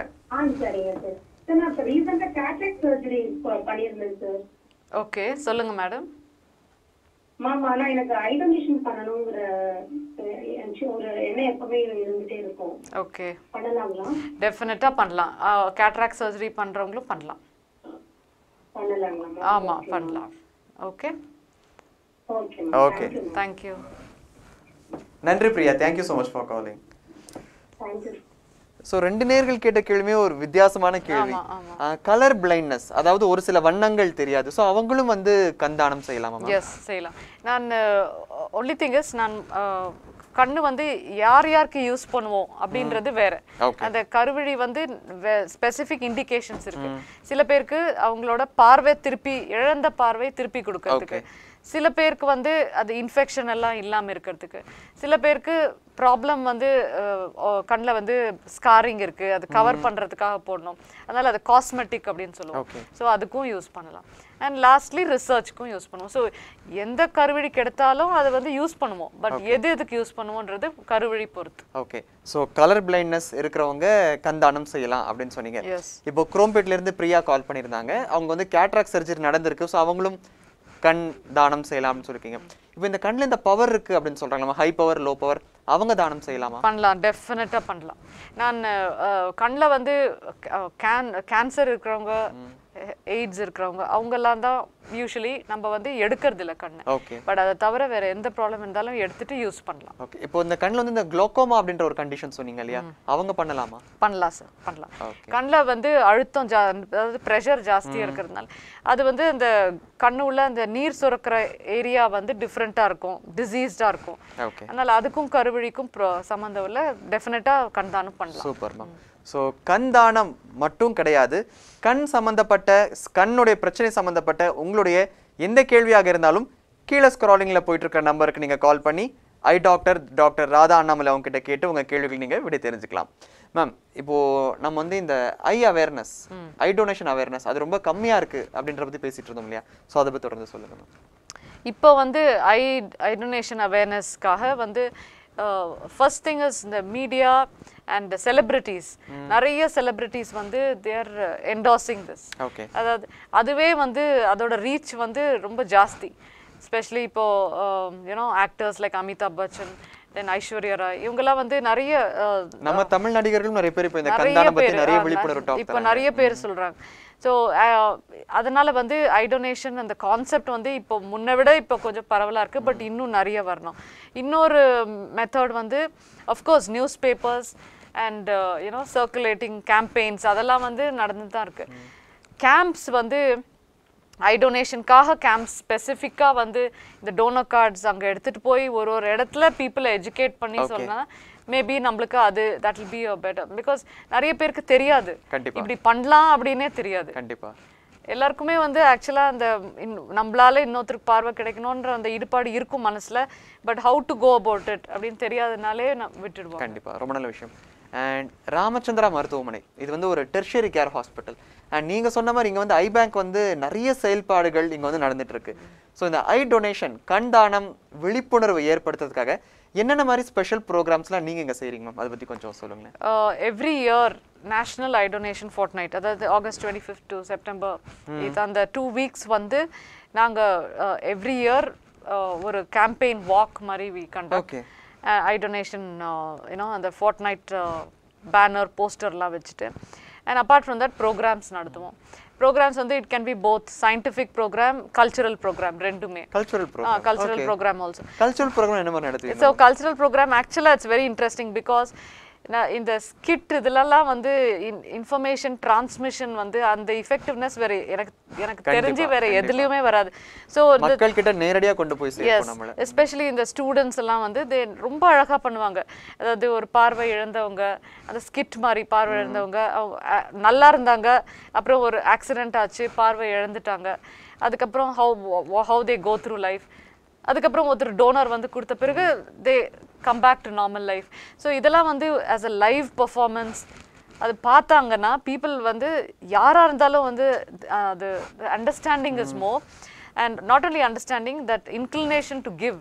ஓகே சொல்லுங்க மேடம். மேம் ஆனால் எனக்கு ஐ டொனேஷன் பண்ணணுங்கிற ஒரு எண்ணம் எப்பவுமே இருந்துட்டே இருக்கும். ஓகே. பண்ணலாங்களா? டெஃபினட்டா பண்ணலாம். கேட்ராக் சர்ஜரி பண்றவங்களும் பண்ணலாம். பண்ணலாங்களா ஆமா பண்ணலாம். Okay? Okay Okay. Ma'am. Thank you நன்றி Priya. Thank you so much for calling thank you so ரெண்டு நேர்கள் கேட்ட கேள்வியுமே ஒரு வித்தியாசமான கேள்வி. கலர் பிளைண்ட்னஸ் அதாவது ஒரு சில வண்ணங்கள் தெரியாது. ஸோ அவங்களும் வந்து கண்தானம் செய்யலாமா எஸ் செய்யலாம். நான் ஒன்லி திங் இஸ் நான் கண்ணு வந்து யார் யாருக்கு யூஸ் பண்ணுவோம் அப்படின்றது வேற. அந்த கருவிழி வந்து ஸ்பெசிஃபிக் இண்டிகேஷன்ஸ் இருக்கு. சில பேருக்கு அவங்களோட பார்வை திருப்பி இழந்த பார்வை திருப்பி கொடுக்கறதுக்கு. சில பேருக்கு வந்து அது இன்ஃபெக்ஷன் எல்லாம் இல்லாம இருக்கிறதுக்கு. சில பேருக்கு ப்ராப்ளம் வந்து கண்ணில் வந்து ஸ்காரிங் இருக்கு. அது கவர் பண்றதுக்காக போடணும். அதனால அது காஸ்மெட்டிக் அப்படின்னு சொல்லுவோம். ஸோ அதுக்கும் யூஸ் பண்ணலாம். அண்ட் லாஸ்ட்லி ரிசர்ச்க்கும் யூஸ் பண்ணுவோம். ஸோ எந்த கருவிழி கிடைத்தாலும் அதை வந்து யூஸ் பண்ணுவோம். பட் எது எதுக்கு யூஸ் பண்ணுவோன்றது கருவிழி பொறுத்து. ஓகே ஸோ கலர் பிளைண்ட்னஸ் இருக்கிறவங்க கண்தானம் செய்யலாம் அப்படின்னு சொன்னீங்க. இப்போ குரோம்பேட்ல இருந்து பிரியா கால் பண்ணியிருந்தாங்க. அவங்க வந்து கேட்ராக் சர்ஜரி நடந்திருக்கு. ஸோ அவங்களும் கண் தானம் செய்யலாம்னு சொல்லிருக்கீங்க. இப்போ இந்த கண்ணில் இந்த பவர் இருக்கு அப்படின்னு சொல்றாங்க. ஹை பவர் லோ பவர் அவங்க தானம் செய்யலாமா? பண்ணலாம். டெஃபினட்டாக பண்ணலாம். நான் கண்ணில் வந்து கேன் கேன்சர் இருக்கிறவங்க எய்ட்ஸ் இருக்கிறவங்க அவங்கெல்லாம் தான் யூஸ்வலி நம்ம வந்து எடுக்கிறது இல்லை கண்ணை. ஓகே பட் அதை தவிர வேற எந்த ப்ராப்ளம் இருந்தாலும் எடுத்துட்டு யூஸ் பண்ணலாம். ஓகே இப்போ இந்த கண்ணில் வந்து இந்த குளோக்கோமா அப்படின்ற ஒரு கண்டிஷன் சொன்னீங்க இல்லையா? அவங்க பண்ணலாமா? பண்ணலாம் சார் பண்ணலாம். கண்ணில் வந்து அழுத்தம் ஜா அதாவது ப்ரெஷர் ஜாஸ்தியாக இருக்கிறதுனால. அது வந்து அந்த கண்ணு உள்ள அந்த நீர் சுரக்கிற ஏரியா வந்து டிஃப்ரெண்ட்டாக இருக்கும் டிசீஸ்டாக இருக்கும். அதனால அதுக்கும் கருவிழிக்கும் சம்மந்தம் இல்லை டெஃபினட்டாக கண்தானம் பண்ணலாம். சூப்பர் மேம் ஸோ கண் தானம் மட்டும் கிடையாது. கண் சம்பந்தப்பட்ட ஸ்- கண்ணுடைய பிரச்சனை சம்பந்தப்பட்ட உங்களுடைய எந்த கேள்வியாக இருந்தாலும் கீழே ஸ்க்ராலிங்கில் போயிட்டு இருக்க நம்பருக்கு நீங்கள் கால் பண்ணி eye doctor doctor Radha Annamalai அவங்க கிட்ட கேட்டு உங்கள் கேள்விகள் நீங்கள் விடை தெரிஞ்சுக்கலாம். மேம் இப்போ நம்ம வந்து இந்த eye awareness eye donation awareness அது ரொம்ப கம்மியாக இருக்கு அப்படின்ற பற்றி பேசிட்டு இருந்தோம் இல்லையா? ஸோ அதை பற்றி தொடர்ந்து சொல்லுங்க மேம் இப்போ வந்து ஐ ஐ டொனேஷன் அவேர்னஸ்க்காக வந்து ஃபர்ஸ்ட் திங் இஸ் இந்த மீடியா அண்ட் செலிப்ரிட்டிஸ் நிறைய செலிப்ரிட்டிஸ் வந்து தேர் என்டாசிங் திஸ் ஓகே அதாவது அதுவே வந்து அதோட ரீச் வந்து ரொம்ப ஜாஸ்தி. ஸ்பெஷலி இப்போ you know actors like Amitabh Bachchan then Aishwarya Rai இவங்கெல்லாம் வந்து நிறைய uh, நம்ம தமிழ் நடிகர்களும் நிறைய பேர் இப்போ நிறைய பேர் இப்போ நிறைய பேர் சொல்றாங்க. ஸோ அதனால வந்து ஐ டொனேஷன் அந்த கான்செப்ட் வந்து இப்போ முன்னை விட இப்போ கொஞ்சம் பரவலா இருக்கு பட் இன்னும் நிறைய வரணும். இன்னொரு மெத்தட் வந்து of course newspapers and you know circulating campaigns அதெல்லாம் வந்து நடந்துட்டு தான் இருக்கு. கேம்ப்ஸ் வந்து ஐ டொனேஷனுக்காக கேம்ப் ஸ்பெசிஃபிக்காக வந்து இந்த டோனர் கார்ட்ஸ் அங்கே எடுத்துட்டு போய் ஒரு ஒரு இடத்துல பீப்புளை எஜுகேட் பண்ணி சொன்னா மேபி நம்மளுக்கு அது that will be a better because நிறைய பேருக்கு தெரியாது. கண்டிப்பா. இப்படி பண்ணலாம் அப்படின்னே தெரியாது. கண்டிப்பா. எல்லாருக்குமே வந்து ஆக்சுவலாக அந்த நம்மளால இன்னொருத்தருக்கு பார்வை கிடைக்கணுன்ற அந்த ஈடுபாடு இருக்கும் மனசுல. But how to go about it அப்படின்னு தெரியாதனாலே நான் விட்டுடுவோம் கண்டிப்பா. ரொம்ப நல்ல விஷயம். அண்ட் ராமச்சந்திரா மருத்துவமனை. இது வந்து ஒரு டெர்ஷியரி கேர் ஹாஸ்பிட்டல் அண்ட் நீங்க சொன்ன மாதிரி இங்க வந்து ஐ பேங்க் வந்து நிறைய செயல்பாடுகள் இங்க வந்து நடந்துட்டு இருக்கு. ஸோ இந்த ஐ டொனேஷன் கண் தானம் விழிப்புணர்வு ஏற்படுத்துறதுக்காக என்னென்ன மாதிரி ஸ்பெஷல் ப்ரோக்ராம்ஸ்லாம் நீங்க இங்க செய்றீங்க மேம் அதை பத்தி கொஞ்சம் சொல்லுங்களேன். Every year national eye donation fortnight அதாவது August twenty fifth to September இது அந்த டூ வீக்ஸ் வந்து நாங்கள் எவ்ரி இயர் ஒரு கேம்பெயின் வாக் மாதிரி we conduct okay eye donation you know அந்த ஃபோர்ட் நைட் பேனர் போஸ்டர்லாம் வச்சுட்டு. And apart from that programmes நடத்துவோம். ப்ரோக்ராம்ஸ் வந்து it can be both scientific programme cultural programme ரெண்டுமே. Cultural programme cultural programme also cultural programme என்ன மாதிரி நடத்துவீங்க? So cultural program ஆக்சுவலாக இட்ஸ் வெரி இன்ட்ரெஸ்டிங் பிகாஸ் நான் இந்த ஸ்கிட் இதுலலாம் வந்து இன்ஃபர்மேஷன் டிரான்ஸ்மிஷன் வந்து அந்த இஃபெக்டிவ்னஸ் வேற எனக்கு எனக்கு தெரிஞ்சு வேற எதுலயுமே வராது. ஸோ மக்கள் கிட்ட நேரடியா கொண்டு போய் நம்மள. எஸ்பெஷலி இந்த ஸ்டூடெண்ட்ஸ் எல்லாம் வந்து they ரொம்ப அழகா பண்ணுவாங்க. அதாவது ஒரு பார்வை இழந்தவங்க அந்த ஸ்கிட் மாதிரி பார்வை இழந்தவங்க நல்லா இருந்தாங்க. அப்புறம் ஒரு ஆக்சிடென்ட் ஆச்சு பார்வை இழந்துட்டாங்க. அதுக்கப்புறம் how how they go through life அதுக்கப்புறம் ஒருத்தர் டோனர் வந்து கொடுத்த பிறகு they come back to normal life so இதெல்லாம் வந்து ஆஸ் அ லைவ் பர்ஃபார்மன்ஸ் அது பார்த்தாங்கன்னா பீப்புள் வந்து யாராக இருந்தாலும் வந்து அது understanding is more and not only understanding that inclination to give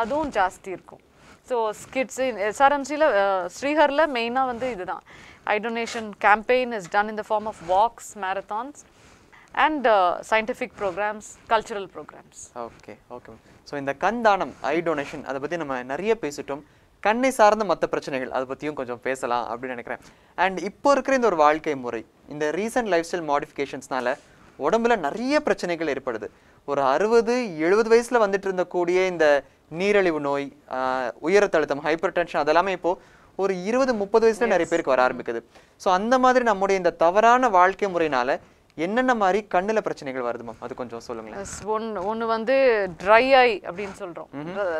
அதுவும் ஜாஸ்தி இருக்கும். ஸோ ஸ்கிட்ஸ் எஸ்ஆர்எம்சியில் ஸ்ரீஹரில் மெயினாக வந்து இதுதான். Eye donation campaign is done in the form of walks marathons and scientific programmes cultural programmes okay okay so இந்த கண் தானம் ஐ donation அதை பற்றி நம்ம நிறைய பேசிட்டோம். கண்ணை சார்ந்த மற்ற பிரச்சனைகள் அதை பற்றியும் கொஞ்சம் பேசலாம் அப்படின்னு நினைக்கிறேன். அண்ட் இப்போ இருக்கிற இந்த ஒரு வாழ்க்கை முறை இந்த ரீசன்ட் லைஃப் ஸ்டைல் மாடிஃபிகேஷன்ஸ்னால உடம்புல நிறைய பிரச்சனைகள் ஏற்படுது. ஒரு அறுபது எழுபது வயசுல வந்துட்டு இருந்த கூடிய இந்த நீரிழிவு நோய் உயரத்தழுத்தம் ஹைப்பர் டென்ஷன் அதெல்லாமே இப்போ ஒரு இருபது முப்பது வயசுல நிறைய பேருக்கு வர ஆரம்பிக்குது. ஸோ அந்த மாதிரி நம்முடைய இந்த தவறான வாழ்க்கை முறையினால என்னென்ன மாதிரி கண்ணுல பிரச்சனைகள் வருது மேம் அது கொஞ்சம் சொல்லுங்களேன். ஒன்று ஒன்று வந்து ட்ரை ஐ அப்படின்னு சொல்கிறோம்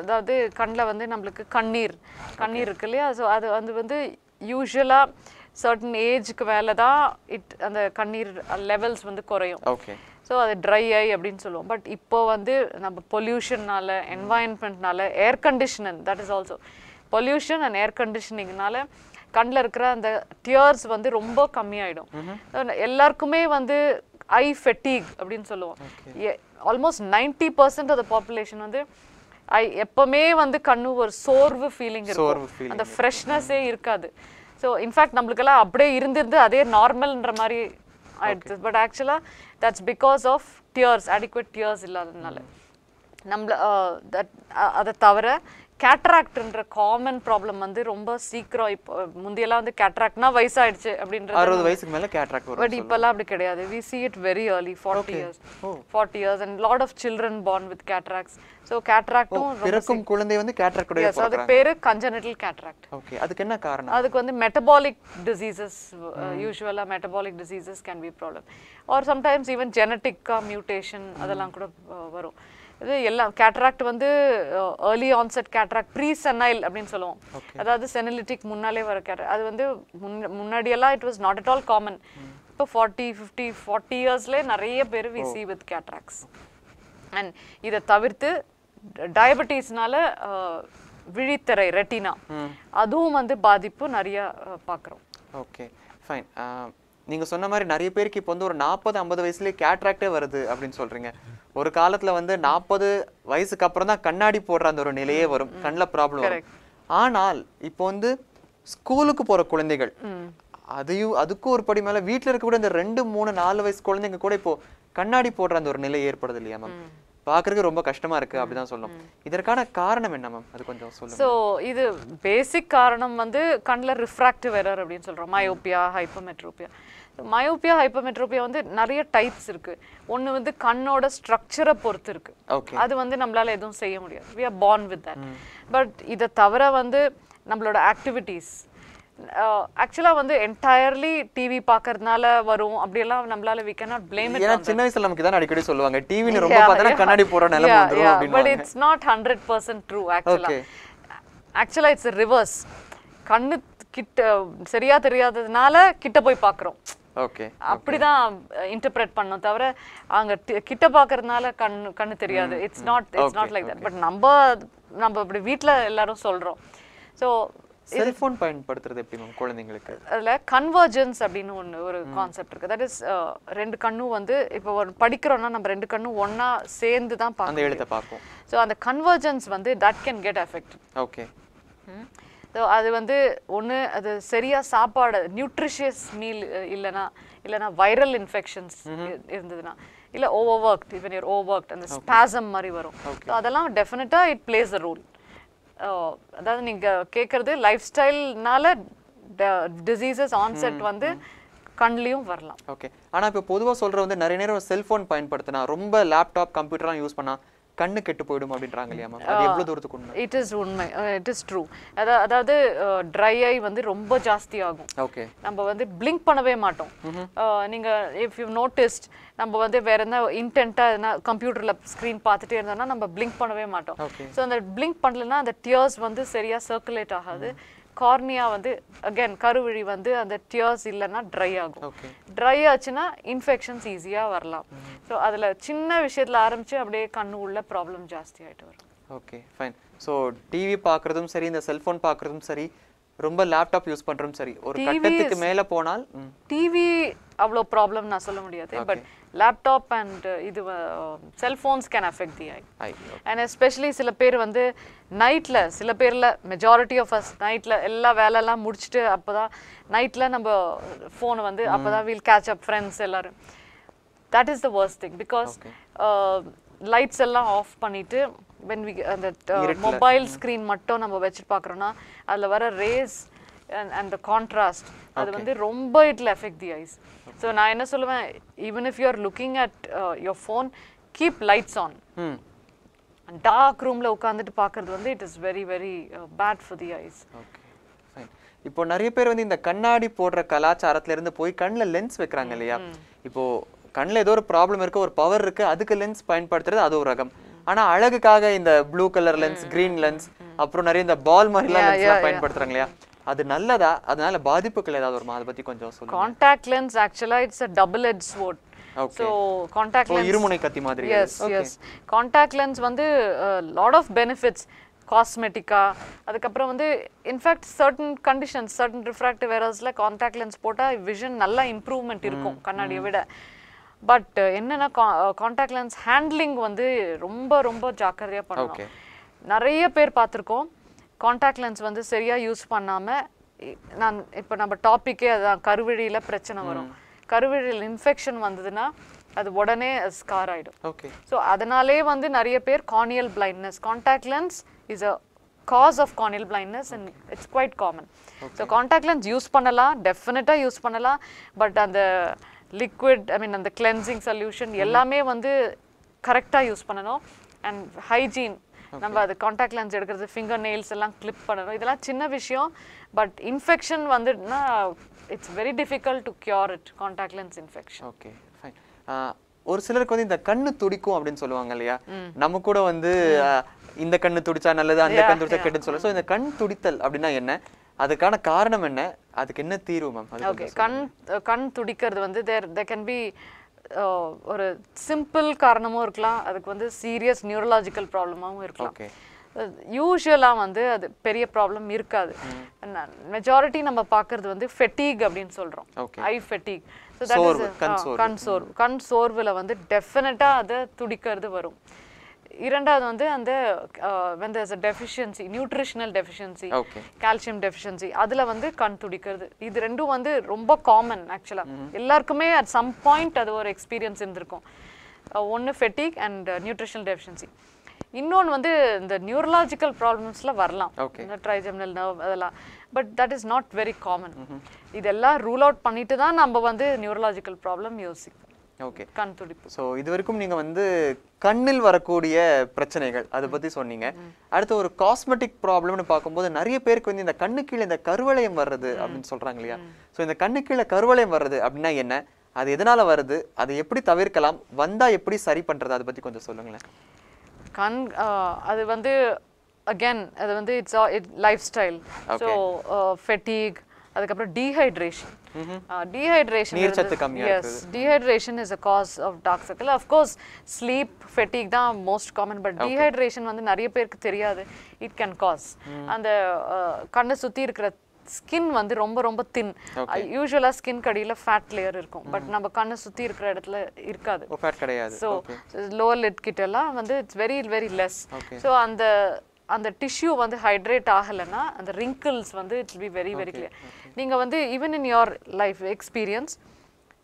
அதாவது கண்ணில் வந்து நம்மளுக்கு கண்ணீர் கண்ணீர் இருக்கு இல்லையா? ஸோ அது அது வந்து யூஸ்வலாக சர்டன் ஏஜ்க்கு மேலே தான் இட் அந்த கண்ணீர் லெவல்ஸ் வந்து குறையும். ஓகே ஸோ அது ட்ரை ஐ அப்படின்னு சொல்லுவோம். பட் இப்போ வந்து நம்ம பொல்யூஷன்னால என்வாயன்மெண்ட்னால air conditioner that is also pollution and air கண்டிஷனிங்னால கண்ணில் இருக்கிற அந்த டியர்ஸ் வந்து ரொம்ப கம்மியாயிடும். எல்லாருக்குமே வந்து ஐ ஃபெட்டிக் அப்படின்னு சொல்லுவோம். Almost ninety percent of the population வந்து ஐ எப்பவுமே வந்து கண்ணு ஒரு சோர்வு ஃபீலிங் இருக்கும். அந்த ஃப்ரெஷ்னஸே இருக்காது. ஸோ இன்ஃபேக்ட் நம்மளுக்கெல்லாம் அப்படியே இருந்திருந்து அதே நார்மல்ன்ற மாதிரி ஆயிடுது. பட் ஆக்சுவலாக that's because of tears adequate tears இல்லாததுனால. நம்மள தட் அதை தவிர கேட்ராக்ட்ன்ற காமன் ப்ராப்ளம் வந்து ரொம்ப சீக்கிரம் இப்போ முந்தியெல்லாம் வந்து கேட்ராக்ட்னா வயசாயிடுச்சு அப்படின்றது அறுபது வயசுக்கு மேல கேட்ராக்ட் வரும் பட் இப்போல்லாம் அப்படி கிடையாது. We see it very early forty years forty years and lot of children born with cataracts. So கேட்ராக்டும் பிறக்கும் குழந்தை வந்து கேட்ராக்ட் உடைய அது பேரு கஞ்சனிட்டல் கேட்ராக்ட் ஓகே அதுக்கு என்ன காரணம்? அதுக்கு வந்து மெட்டபாலிக் டிசீசஸ் யூஸ்வலாக metabolic diseases can be problem or sometimes even ஜெனட்டிக்காக mutation அதெல்லாம் கூட uh, வரும். இது எல்லாம் கேட்ராக்ட் வந்து early onset cataract pre senile அப்படின்னு சொல்லுவோம். அதாவது செனிலிட்டிக் முன்னாலே வர கேட்ராக்ட் அது வந்து முன்ன- முன்னாடியெல்லாம் it was not at all common இப்போ ஃபார்ட்டி ஃபிஃப்டி ஃபார்ட்டி இயர்ஸ்லேயே நிறைய பேர் we see with cataracts and இதை தவிர்த்து டயபெட்டிஸ்னால விழித்திரை ரெட்டினா அதுவும் வந்து பாதிப்பு நிறைய பார்க்குறோம். ஓகே ஃபைன் நீங்க சொன்ன மாதிரி நிறைய பேருக்கு இப்போ வந்து ஒரு நாற்பது ஐம்பது வயசுலயே கேட்ராக்டே வருது அப்படின்னு சொல்றீங்க. ஒரு காலத்துல வந்து நாற்பது வயசுக்கு அப்புறம் தான் கண்ணாடி போடுற அந்த ஒரு நிலையே வரும். கண்ணில் ப்ராப்ளம் வரும். ஆனால் இப்போ வந்து ஸ்கூலுக்கு போற குழந்தைகள் அதையும் அதுக்கும் ஒரு படி மேல வீட்ல இருக்கக்கூடிய இந்த ரெண்டு மூணு நாலு வயசு குழந்தைங்க கூட இப்போ கண்ணாடி போடுற அந்த ஒரு நிலை ஏற்படுது இல்லையா மேம் பாக்குறதுக்கு ரொம்ப கஷ்டமா இருக்கு அப்படிதான் சொல்லணும் இதற்கான காரணம் என்ன மேம் அது கொஞ்சம் சொல்லுங்க. ஸோ இது பேசிக் காரணம் வந்து கண்ணில் ரிஃப்ராக்டிவ் எரர் அப்படின்னு சொல்கிறோம் மயோப்பியா ஹைப்போமெட்ரோப்பியா மயோப்பியா ஹைப்போமெட்ரோப்பியா வந்து நிறைய டைப்ஸ் இருக்கு. ஒன்று வந்து கண்ணோட ஸ்ட்ரக்சரை பொறுத்து இருக்கு. அது வந்து நம்மளால எதுவும் செய்ய முடியாது. We are born with that. But இதை தவிர வந்து நம்மளோட ஆக்டிவிட்டீஸ் ஆக்சுவலாக வந்து என்டையர்லி டிவி பார்க்கறதுனால வரும். அப்படியெல்லாம் நம்மளால வி cannot blame it ஏன்னா சின்ன வயசுல நமக்கு இதான் அடிக்கடி சொல்லுவாங்க. டிவின்னு ரொம்ப பார்த்தா கண்ணாடி போடுற நிலைமை வந்துரும் but it's not hundred percent true ஆக்சுவலா. ஆக்சுவலா இட்ஸ் ரிவர்ஸ் கண்ணு கிட்ட சரியா தெரியாததுனால கிட்ட போய் பார்க்குறோம் ஓகே. அப்படிதான் இன்டர்பிரேட் பண்ணோம் தவிர அங்க கிட்ட பார்க்கறதுனால கண்ணு கண்ணு தெரியாது. It's not it's not like that but நம்ம நம்ம அப்படி வீட்ல எல்லாரும் சொல்றோம். ஸோ செல்போன் பயன்படுத்துறது எப்படி மேம் குழந்தைங்களுக்கு? அதில் கன்வர்ஜென்ஸ் அப்படின்னு ஒன்று ஒரு கான்செப்ட் இருக்குது தட் இஸ் ரெண்டு கண்ணும் வந்து இப்போ ஒரு படிக்கிறோம்னா நம்ம ரெண்டு கண்ணும் ஒண்ணா சேர்ந்து தான் அந்த பார்க்கணும் எழுத்தை பார்ப்போம். ஸோ அந்த கன்வர்ஜென்ஸ் வந்து that can get affect okay. So அது வந்து ஒன்று அது சரியா சாப்பாடு நியூட்ரிஷியஸ் மீல் இல்லைனா இல்லைனா வைரல் இன்ஃபெக்ஷன்ஸ் இருந்ததுன்னா இல்லை over work even your over work அந்த ஸ்பாசம் மாதிரி வரும். ஸோ அதெல்லாம் டெஃபினட்டாக இட் பிளேஸ் அ ரோல் அதாவது நீங்க கேட்குறது லைஃப் ஸ்டைல்னால டிசீசஸ் ஆன்செட் வந்து கண்லேயும் வரலாம். ஓகே ஆனா இப்போ பொதுவா சொல்ற வந்து நிறைய நேரம் செல்போன் பயன்படுத்தினா ரொம்ப லேப்டாப் கம்ப்யூட்டர்லாம் யூஸ் பண்ணா கண்ணு கெட்டு போயிடும் அப்படின்றாங்க இல்லையா மேம் அது எவ்வளவு தூரத்துக்கு உண்மை? இட் இஸ் உண்மை. இட் இஸ் ட்ரூ அதாவது ட்ரை ஐ வந்து ரொம்ப ஜாஸ்தி ஆகும் ஓகே நம்ம வந்து blink பண்ணவே மாட்டோம். நீங்க இஃப் யூ நோட்டிஸ்ட் நம்ம வந்து வேற என்ன இன்டென்ட்டா எதனா கம்ப்யூட்டர்ல ஸ்க்ரீன் பார்த்துட்டே இருந்தோம்னா நம்ம blink பண்ணவே மாட்டோம். ஸோ அந்த blink பண்ணலன்னா அந்த டியர்ஸ் வந்து சரியா சர்க்குலேட் ஆகாது. கார்னியா வந்து அகைன் கருவிழி வந்து அந்த டியர்ஸ் இல்லைன்னா ட்ரை ஆகும். ட்ரை ஆச்சுன்னா இன்ஃபெக்ஷன்ஸ் ஈஸியா வரலாம். ஸோ அதுல சின்ன விஷயத்துல ஆரம்பிச்சு அப்படியே கண்ணு உள்ள ப்ராப்ளம் ஜாஸ்தி ஆயிட்டு வரும். ஓகே ஃபைன் ஸோ டிவி பார்க்குறதும் சரி இந்த செல்போன் பார்க்குறதும் சரி ரொம்ப லேப்டாப் யூஸ் பண்றதும் சரி. ஒரு கட்டத்துக்கு மேல போனால் டிவி அவ்வளோ ப்ராப்ளம் நான் சொல்ல முடியாது. பட் லேப்டாப் அண்ட் இது cellphones can affect the eye and especially சில பேர் வந்து நைட்டில் சில பேரில் மெஜாரிட்டி ஆஃப் அஸ் நைட்டில் எல்லா வேலையெல்லாம் முடிச்சுட்டு அப்போ தான் நைட்டில் நம்ம ஃபோனை வந்து அப்போ தான் வீல் கேட்ச் அப் ஃப்ரெண்ட்ஸ் எல்லாரும். That is the worst thing because lights எல்லாம் ஆஃப் பண்ணிட்டு when we அந்த மொபைல் ஸ்க்ரீன் மட்டும் நம்ம வச்சுட்டு பார்க்குறோன்னா அதில் வர ரேஸ் அண்ட் அந்த கான்ட்ராஸ்ட் அது வந்து ரொம்ப it'll effect the eyes so நான் என்ன சொல்லுவேன் even if you are looking at your phone keep lights on dark ரூம்ல உட்காந்துட்டு பார்க்கறது வந்து it is very very bad for the eyes இப்போ நிறைய பேர் வந்து இந்த கண்ணாடி போடுற கலாச்சாரத்துல இருந்து போய் கண்ணுல லென்ஸ் வைக்கிறாங்க இல்லையா? இப்போ கண்ணுல ஏதோ ஒரு ப்ராப்ளம் இருக்கு ஒரு பவர் இருக்கு அதுக்கு லென்ஸ் பயன்படுத்துறது அது ஒரு ரகம். ஆனா அழகுக்காக இந்த blue colour lens green lens அப்புறம் நிறைய இந்த பால் மாதிரிலாம் Yeah, லென்ஸ் yeah, yeah. பயன்படுத்துறாங்க இல்லையா? அது நல்லதா? அதனால பாதிப்புகள் ஏதாவது வருமா? அதை பத்தி கொஞ்சம் சொல்லுங்க. காண்டாக்ட் லென்ஸ் ஆக்சுவலாக இட்ஸ் அ டபுள் எட் ஸ்வோர்ட். ஸோ லென்ஸ் இருமுனை கத்தி மாதிரி. எஸ் எஸ் காண்டாக்ட் லென்ஸ் வந்து லாட் ஆஃப் பெனிஃபிட்ஸ் காஸ்மெட்டிக்கா அதுக்கப்புறம் வந்து in fact certain conditions certain refractive எரர்ஸில் contact lens போட்டால் விஷன் நல்லா இம்ப்ரூவ்மெண்ட் இருக்கும் கண்ணாடியை விட. பட் என்னன்னா காண்டாக்ட் லென்ஸ் ஹேண்ட்லிங் வந்து ரொம்ப ரொம்ப ஜாக்கிரதையாக பண்ணணும். நிறைய பேர் பார்த்துருக்கோம். காண்டாக்ட் லென்ஸ் வந்து சரியா யூஸ் பண்ணாம இ- நான் இப்போ நம்ம டாபிக்கே அதான் கருவழியில பிரச்சனை வரும். கருவழியில் இன்ஃபெக்ஷன் வந்ததுன்னா அது உடனே ஸ்கார் ஆயிடும். ஓகே ஸோ அதனாலே வந்து நிறைய பேர் corneal blindness contact lens is a cause of corneal blindness and it's quite common so contact lens use பண்ணலாம் டெஃபினட்டாக யூஸ் பண்ணலாம். பட் அந்த லிக்விட் ஐ மீன் அந்த கிளென்சிங் சொல்யூஷன் எல்லாமே வந்து கரெக்டாக யூஸ் பண்ணணும். அண்ட் ஹைஜீன் நம்ம அது காண்டாக்ட் லென்ஸ் எடுக்கிறது ஃபிங்கர் நெயில்ஸ் எல்லாம் கிளிப் பண்ணணும். இதெல்லாம் சின்ன விஷயம் but infection வந்துட்டுனா it's very difficult to cure it contact lens infection okay fine ஒரு சிலருக்கு வந்து இந்த கண்ணு துடிக்கும் அப்படின்னு சொல்லுவாங்க இல்லையா? நம்ம கூட வந்து இந்த கண்ணு துடிச்சா நல்லது அந்த கண்ணு துடிச்சா கெட்டுன்னு சொல்ல ஸோ இந்த கண் துடித்தல் அப்படின்னா என்ன? அதுக்கான காரணம் என்ன? அதுக்கு என்ன தீர்வு மேம் ஓகே கண் கண் துடிக்கிறது வந்து தேர் தே கேன் பி ஒரு சிம்பிள் காரணமும் இருக்கலாம். அதுக்கு வந்து சீரியஸ் நியூரலாஜிக்கல் ப்ராப்ளமாகவும் இருக்கலாம். யூஸ்வலாக வந்து அது பெரிய ப்ராப்ளம் இருக்காது. மெஜாரிட்டி நம்ம பார்க்கறது வந்து ஃபெட்டிக் அப்படின்னு சொல்கிறோம். Eye fatigue so that is. கண் சோர்வு. கண் சோர்வில் வந்து டெஃபினட்டாக அதை துடிக்கிறது வரும். இரண்டாவது வந்து அந்த when there's a deficiency nutritional deficiency calcium deficiency அதுல வந்து கண் துடிக்கிறது. இது ரெண்டும் வந்து ரொம்ப காமன் ஆக்சுவலா எல்லாருக்குமே அட் சம் பாயிண்ட் அது ஒரு எக்ஸ்பீரியன்ஸ் இருந்திருக்கும். ஒன்று ஃபெட்டிக் அண்ட் நியூட்ரிஷனல் டெஃபிஷியன்சி இன்னொன்று வந்து இந்த நியூரலாஜிக்கல் ப்ராப்ளம்ஸ்ல வரலாம். இந்த ட்ரைஜெமினல் நர்வ் அதெல்லாம். But that is not very common இதெல்லாம் ரூல் அவுட் பண்ணிட்டு தான் நம்ம வந்து நியூரலாஜிக்கல் ப்ராப்ளம் யோசிப்போம். ஓகே. கண் துடிப்பு. ஸோ இது வரைக்கும் நீங்க வந்து கண்ணில் வரக்கூடிய பிரச்சனைகள் அதை பத்தி சொன்னீங்க. அடுத்து ஒரு காஸ்மெட்டிக் ப்ராப்ளம்னு பார்க்கும்போது நிறைய பேருக்கு வந்து இந்த கண்ணு கீழே இந்த கருவளையம் வர்றது அப்படின்னு சொல்றாங்க இல்லையா? ஸோ இந்த கண்ணு கீழே கருவளையம் வர்றது அப்படின்னா என்ன? அது எதனால வருது? அதை எப்படி தவிர்க்கலாம்? வந்தா எப்படி சரி பண்றது? அதை பத்தி கொஞ்சம் சொல்லுங்களேன். கண் அது வந்து அகேன் அது வந்து it's it life style so fatigue அதுக்கப்புறம் டீஹைட்ரேஷன் டீஹைட்ரேஷன் நீர்ச்சத்து கம்மியா yes dehydration is a cause of dark circle of course sleep fatigue தான் மோஸ்ட் காமன் பட் டீஹைட்ரேஷன் வந்து நிறைய பேருக்கு தெரியாது. இட் கேன் காஸ் அந்த கண்ணை சுற்றி இருக்கிற ஸ்கின் வந்து ரொம்ப ரொம்ப தின் யூஸ்வலாக ஸ்கின் கடியில் ஃபேட் லேயர் இருக்கும். பட் நம்ம கண்ணை சுற்றி இருக்கிற இடத்துல இருக்காது. ஃபேட் கிடையாது. ஸோ லோவர் லிட் கிட்ட எல்லாம் வந்து it's very very less. So அந்த அந்த டிஷ்யூ வந்து ஹைட்ரேட் ஆகலைன்னா அந்த ரிங்கிள்ஸ் வந்து it be very very clear நீங்கள் வந்து even in your life experience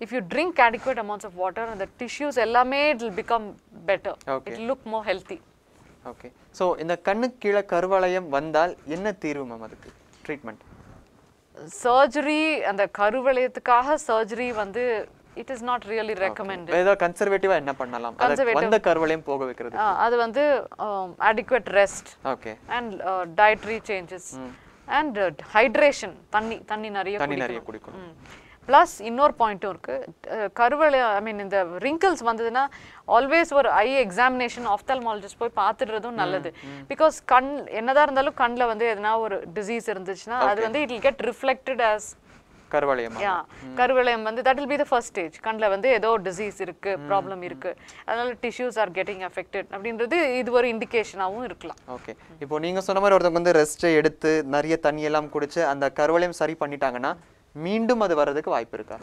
if you drink adequate amounts of water அந்த டிஷ்யூஸ் எல்லாமே it will become better. It look more healthy okay so இந்த கண்ணு கீழே கருவளையம் வந்தால் என்ன தீர்வு மேம் அதுக்கு? ட்ரீட்மெண்ட் சர்ஜரி அந்த கருவளையத்துக்காக சர்ஜரி வந்து it is not really recommend ஏதாவது கன்சர்வேட்டிவா என்ன பண்ணலாம். வந்த கருவளையும் போக வைக்கிறது. அது வந்து adequate rest okay and dietary changes and hydration தண்ணி தண்ணி நிறைய தண்ணி நிறைய குடிக்கணும். ப்ளஸ் இன்னொரு பாயிண்ட்டும் இருக்கு. கருவளை ஐ மீன் இந்த ரிங்கிள்ஸ் வந்ததுன்னா ஆல்வேஸ் ஒரு ஐ எக்ஸாமினேஷன் ஆஃப்தல்மாலஜிஸ்ட் போய் பார்த்துடுறதும் நல்லது. பிகாஸ் கண் என்னதான் இருந்தாலும் கண்ணில் வந்து எதனா ஒரு டிசீஸ் இருந்துச்சுன்னா அது வந்து இட் கெட் ரிஃப்ளெக்டட் as கருவளையம் யா கருவளையம் வந்து that will be the first stage கண்ணில் வந்து ஏதோ டிசீஸ் இருக்கு ப்ராப்ளம் இருக்கு. அதனால டிஷ்யூஸ் ஆர் கெட்டிங் அஃபெக்டட் அப்படின்றது இது ஒரு இண்டிகேஷனாகவும் இருக்கலாம். ஓகே இப்போ நீங்க சொன்ன மாதிரி ஒருத்தவங்க வந்து ரெஸ்ட் எடுத்து நிறைய தண்ணி எல்லாம் குடிச்சு அந்த கருவளையம் சரி பண்ணிட்டாங்கன்னா மீண்டும் அது வர்றதுக்கு வாய்ப்பு இருக்கா?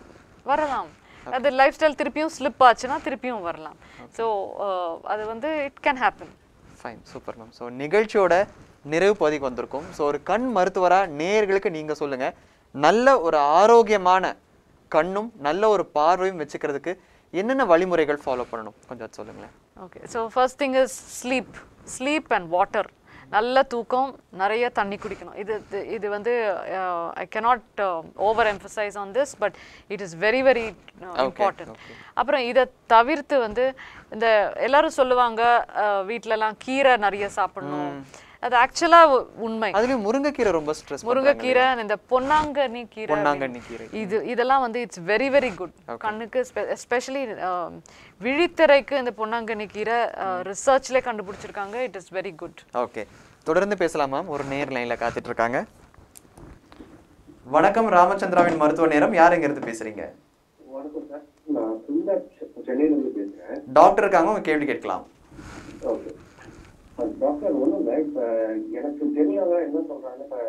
வரலாம். அது லைஃப் ஸ்டைல் திருப்பியும் ஸ்லிப் ஆச்சுன்னா திருப்பியும் வரலாம். ஸோ அது வந்து it can happen fine super ma'am so நிகழ்ச்சியோட நிறைவு பகுதிக்கு வந்திருக்கோம். ஸோ ஒரு கண் மருத்துவரா நேயர்களுக்கு நீங்க சொல்லுங்க. நல்ல ஒரு ஆரோக்கியமான கண்ணும் நல்ல ஒரு பார்வையும் வச்சுக்கிறதுக்கு என்னென்ன வழிமுறைகள் ஃபாலோ பண்ணணும்? கொஞ்சம் சொல்லுங்களேன். Okay so first thing is sleep sleep and water நல்ல தூக்கம் நிறைய தண்ணி குடிக்கணும். இது இது- வந்து I cannot over emphasise on this but it is very very important அப்புறம் இதை தவிர்த்து வந்து இந்த எல்லாரும் சொல்லுவாங்க அஹ், வீட்லலாம் கீரை நிறைய சாப்பிடணும். அது ஆக்சுவலாக உண்மை. அதுலயும் முருங்கைக்கீரை ரொம்ப ஸ்ட்ரெஸ் முருங்கைக்கீரை இந்த பொன்னாங்கண்ணி கீரை பொன்னாங்கண்ணி கீரை. இது இதெல்லாம் வந்து இட்ஸ் வெரி வெரி குட் கண்ணுக்கு எஸ்பெஷலி விழித்திரைக்கு இந்த பொன்னாங்கண்ணி கீரை ரிசர்ச்லேயே கண்டுபிடிச்சிருக்காங்க. It is very good okay தொடர்ந்து பேசலாம் மேம் ஒரு நேர் லைன்ல காத்துட்டு இருக்காங்க வணக்கம் ராமச்சந்திராவின் மருத்துவ நேரம். யார் எங்க இருந்து பேசுறீங்க டாக்டர் இருக்காங்க உங்க கேள்வி கேட்கலாம். ஓகே டாக்டர் ஒன்றும் இல்லை. இப்போ எனக்கு தெரியாத என்ன சொல்கிறாங்க இப்போ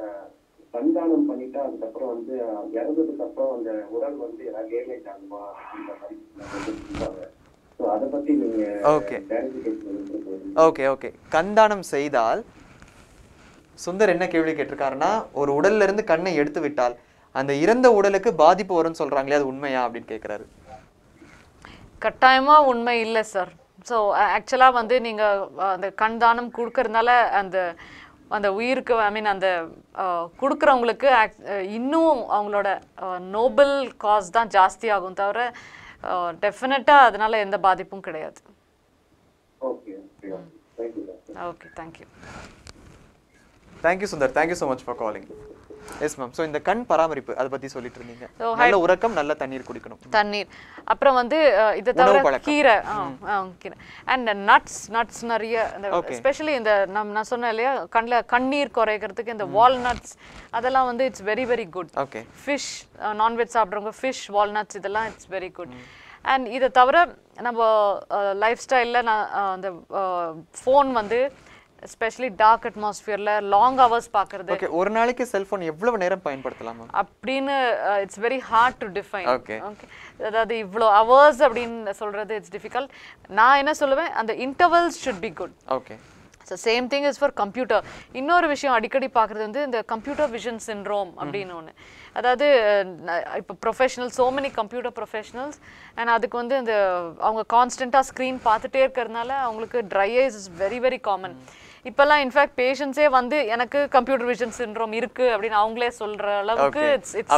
சந்தானம் பண்ணிட்டா அதுக்கப்புறம் வந்து இறந்ததுக்கு அப்புறம் அந்த உடல் வந்து ஏதாவது டேமேஜ் ஆகுமா அந்த மாதிரி சொல்றாங்க. ஸோ அதை. கிளாரிஃபிகேஷன் ஓகே ஓகே கந்தானம் செய்தால் சுந்தர் என்ன கேள்வி கேட்டிருக்காருன்னா ஒரு உடல்ல இருந்து கண்ணை எடுத்து விட்டால் அந்த இறந்த உடலுக்கு பாதிப்பு வரும்னு சொல்றாங்களே அது உண்மையா அப்படின்னு கேக்குறாரு. கட்டாயமா உண்மை இல்லை சார். ஸோ ஆக்சுவலாக வந்து நீங்க அஹ், அந்த கண் தானம் கொடுக்கறதுனால அந்த அந்த உயிருக்கு ஐ மீன் அந்த கொடுக்கறவங்களுக்கு இன்னும் அவங்களோட நோபல் காஸ் தான் ஜாஸ்தி ஆகும் தவிர டெஃபினட்டாக அதனால எந்த பாதிப்பும் கிடையாது. Okay thank you thank you Sundar thank you so much for calling yes ma'am so இந்த கண் பராமரிப்பு அதை பத்தி சொல்லிட்டு இருந்தீங்க. நல்ல உறக்கம் நல்ல தண்ணீர் குடிக்கணும். தண்ணீர். அப்புறம் வந்து இதை தவிர. கீரை. ஆ, ஆ, கீரை. அண்ட் நட்ஸ் நட்ஸ் நிறைய இந்த. எஸ்பெஷலி இந்த நம் நான் சொன்னேன் இல்லையா கண்ணில் கண்ணீர் குறைக்கிறதுக்கு இந்த வால்நட்ஸ் அதெல்லாம் வந்து it's very very good okay fish non veg சாப்பிட்றவங்க ஃபிஷ் வால்நட்ஸ் இதெல்லாம் இட்ஸ் வெரி குட் அண்ட் இதை தவிர நம்ம லைஃப் ஸ்டைலில் நான் அந்த ஃபோன் வந்து எஸ்பெஷலி டார்க் அட்மாஸ்ஃபியரில் லாங் ஹவர்ஸ் பார்க்குறது. ஓகே ஒரு நாளைக்கு செல்போன் எவ்வளவு நேரம் பயன்படுத்தலாம்? அப்படின்னு it's very hard to define Okay. Okay அதாவது இவ்வளோ ஹவர்ஸ் அப்படின்னு சொல்றது இட்ஸ் டிஃபிகல்ட் நான் என்ன சொல்லுவேன்? அந்த intervals should be good okay so same thing is for computer இன்னொரு விஷயம் அடிக்கடி பார்க்குறது வந்து இந்த கம்ப்யூட்டர் விஷன் சின்ரோம் அப்படின்னு ஒன்று அதாவது இப்போ professional so many computer professionals and அதுக்கு வந்து இந்த அவங்க கான்ஸ்டண்ட்டாக ஸ்க்ரீன் பார்த்துட்டே இருக்கிறதுனால அவங்களுக்கு dry eyes is very very common இப்போல்லாம் இன்ஃபேக்ட் பேஷண்ட்ஸே வந்து எனக்கு கம்ப்யூட்டர் விஷன் சின்ரோம் இருக்கு அப்படின்னு அவங்களே சொல்ற அளவுக்கு. It's it's.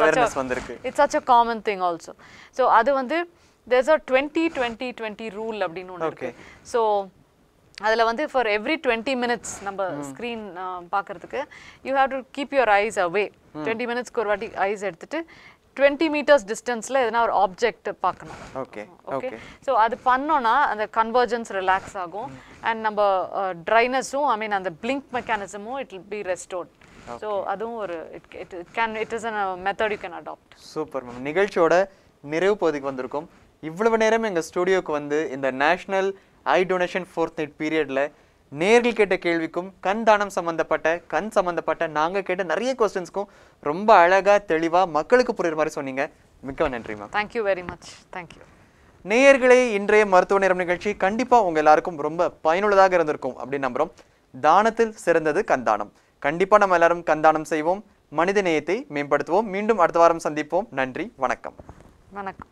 It's such a common thing also so அது வந்து there's a twenty twenty twenty rule அப்படின்னு ஒன்று இருக்கு. ஸோ அதில் வந்து ஃபார் எவ்ரி டுவெண்ட்டி மினிட்ஸ் நம்ம ஸ்க்ரீன் பார்க்கறதுக்கு you have to keep your eyes away twenty மினிட்ஸ்க்கு ஒரு வாட்டி ஐஸ் எடுத்துட்டு டுவெண்ட்டி மீட்டர்ஸ் டிஸ்டன்ஸில் எதனா ஒரு ஆப்ஜெக்ட் பார்க்கணும். ஓகே ஓகே ஸோ அது பண்ணோன்னா அந்த கன்வர்ஜன்ஸ் ரிலாக்ஸ் ஆகும். அண்ட் நம்ம ட்ரைனஸும் ஐ மீன் அந்த blink மெக்கானிசமும் it will be restored so அதுவும் ஒரு it it can it is a method you can adapt super ma'am நிகழ்ச்சியோட நிறைவு பகுதிக்கு வந்திருக்கோம். இவ்வளவு நேரம் எங்க ஸ்டுடியோக்கு வந்து இந்த national eye donation fortnight பீரியட்ல நேர்கள் கேட்ட கேள்விக்கும் கண் தானம் சம்பந்தப்பட்ட கண் சம்பந்தப்பட்ட நாங்க கேட்ட நிறைய கொஸ்டின்ஸ்க்கும் ரொம்ப அழகா தெளிவா மக்களுக்கு புரியுற மாதிரி சொன்னீங்க. மிக்க நன்றி ma'am thank you very much thank you நேயர்களே இன்றைய மருத்துவ நேரம் நிகழ்ச்சி கண்டிப்பா உங்க எல்லாருக்கும் ரொம்ப பயனுள்ளதாக இருந்திருக்கும் அப்படின்னு நம்புறோம். தானத்தில் சிறந்தது கந்தானம் கண்டிப்பா நம்ம எல்லாரும் கந்தானம் செய்வோம். மனித நேயத்தை மேம்படுத்துவோம். மீண்டும் அடுத்த வாரம் சந்திப்போம். நன்றி. வணக்கம். வணக்கம்.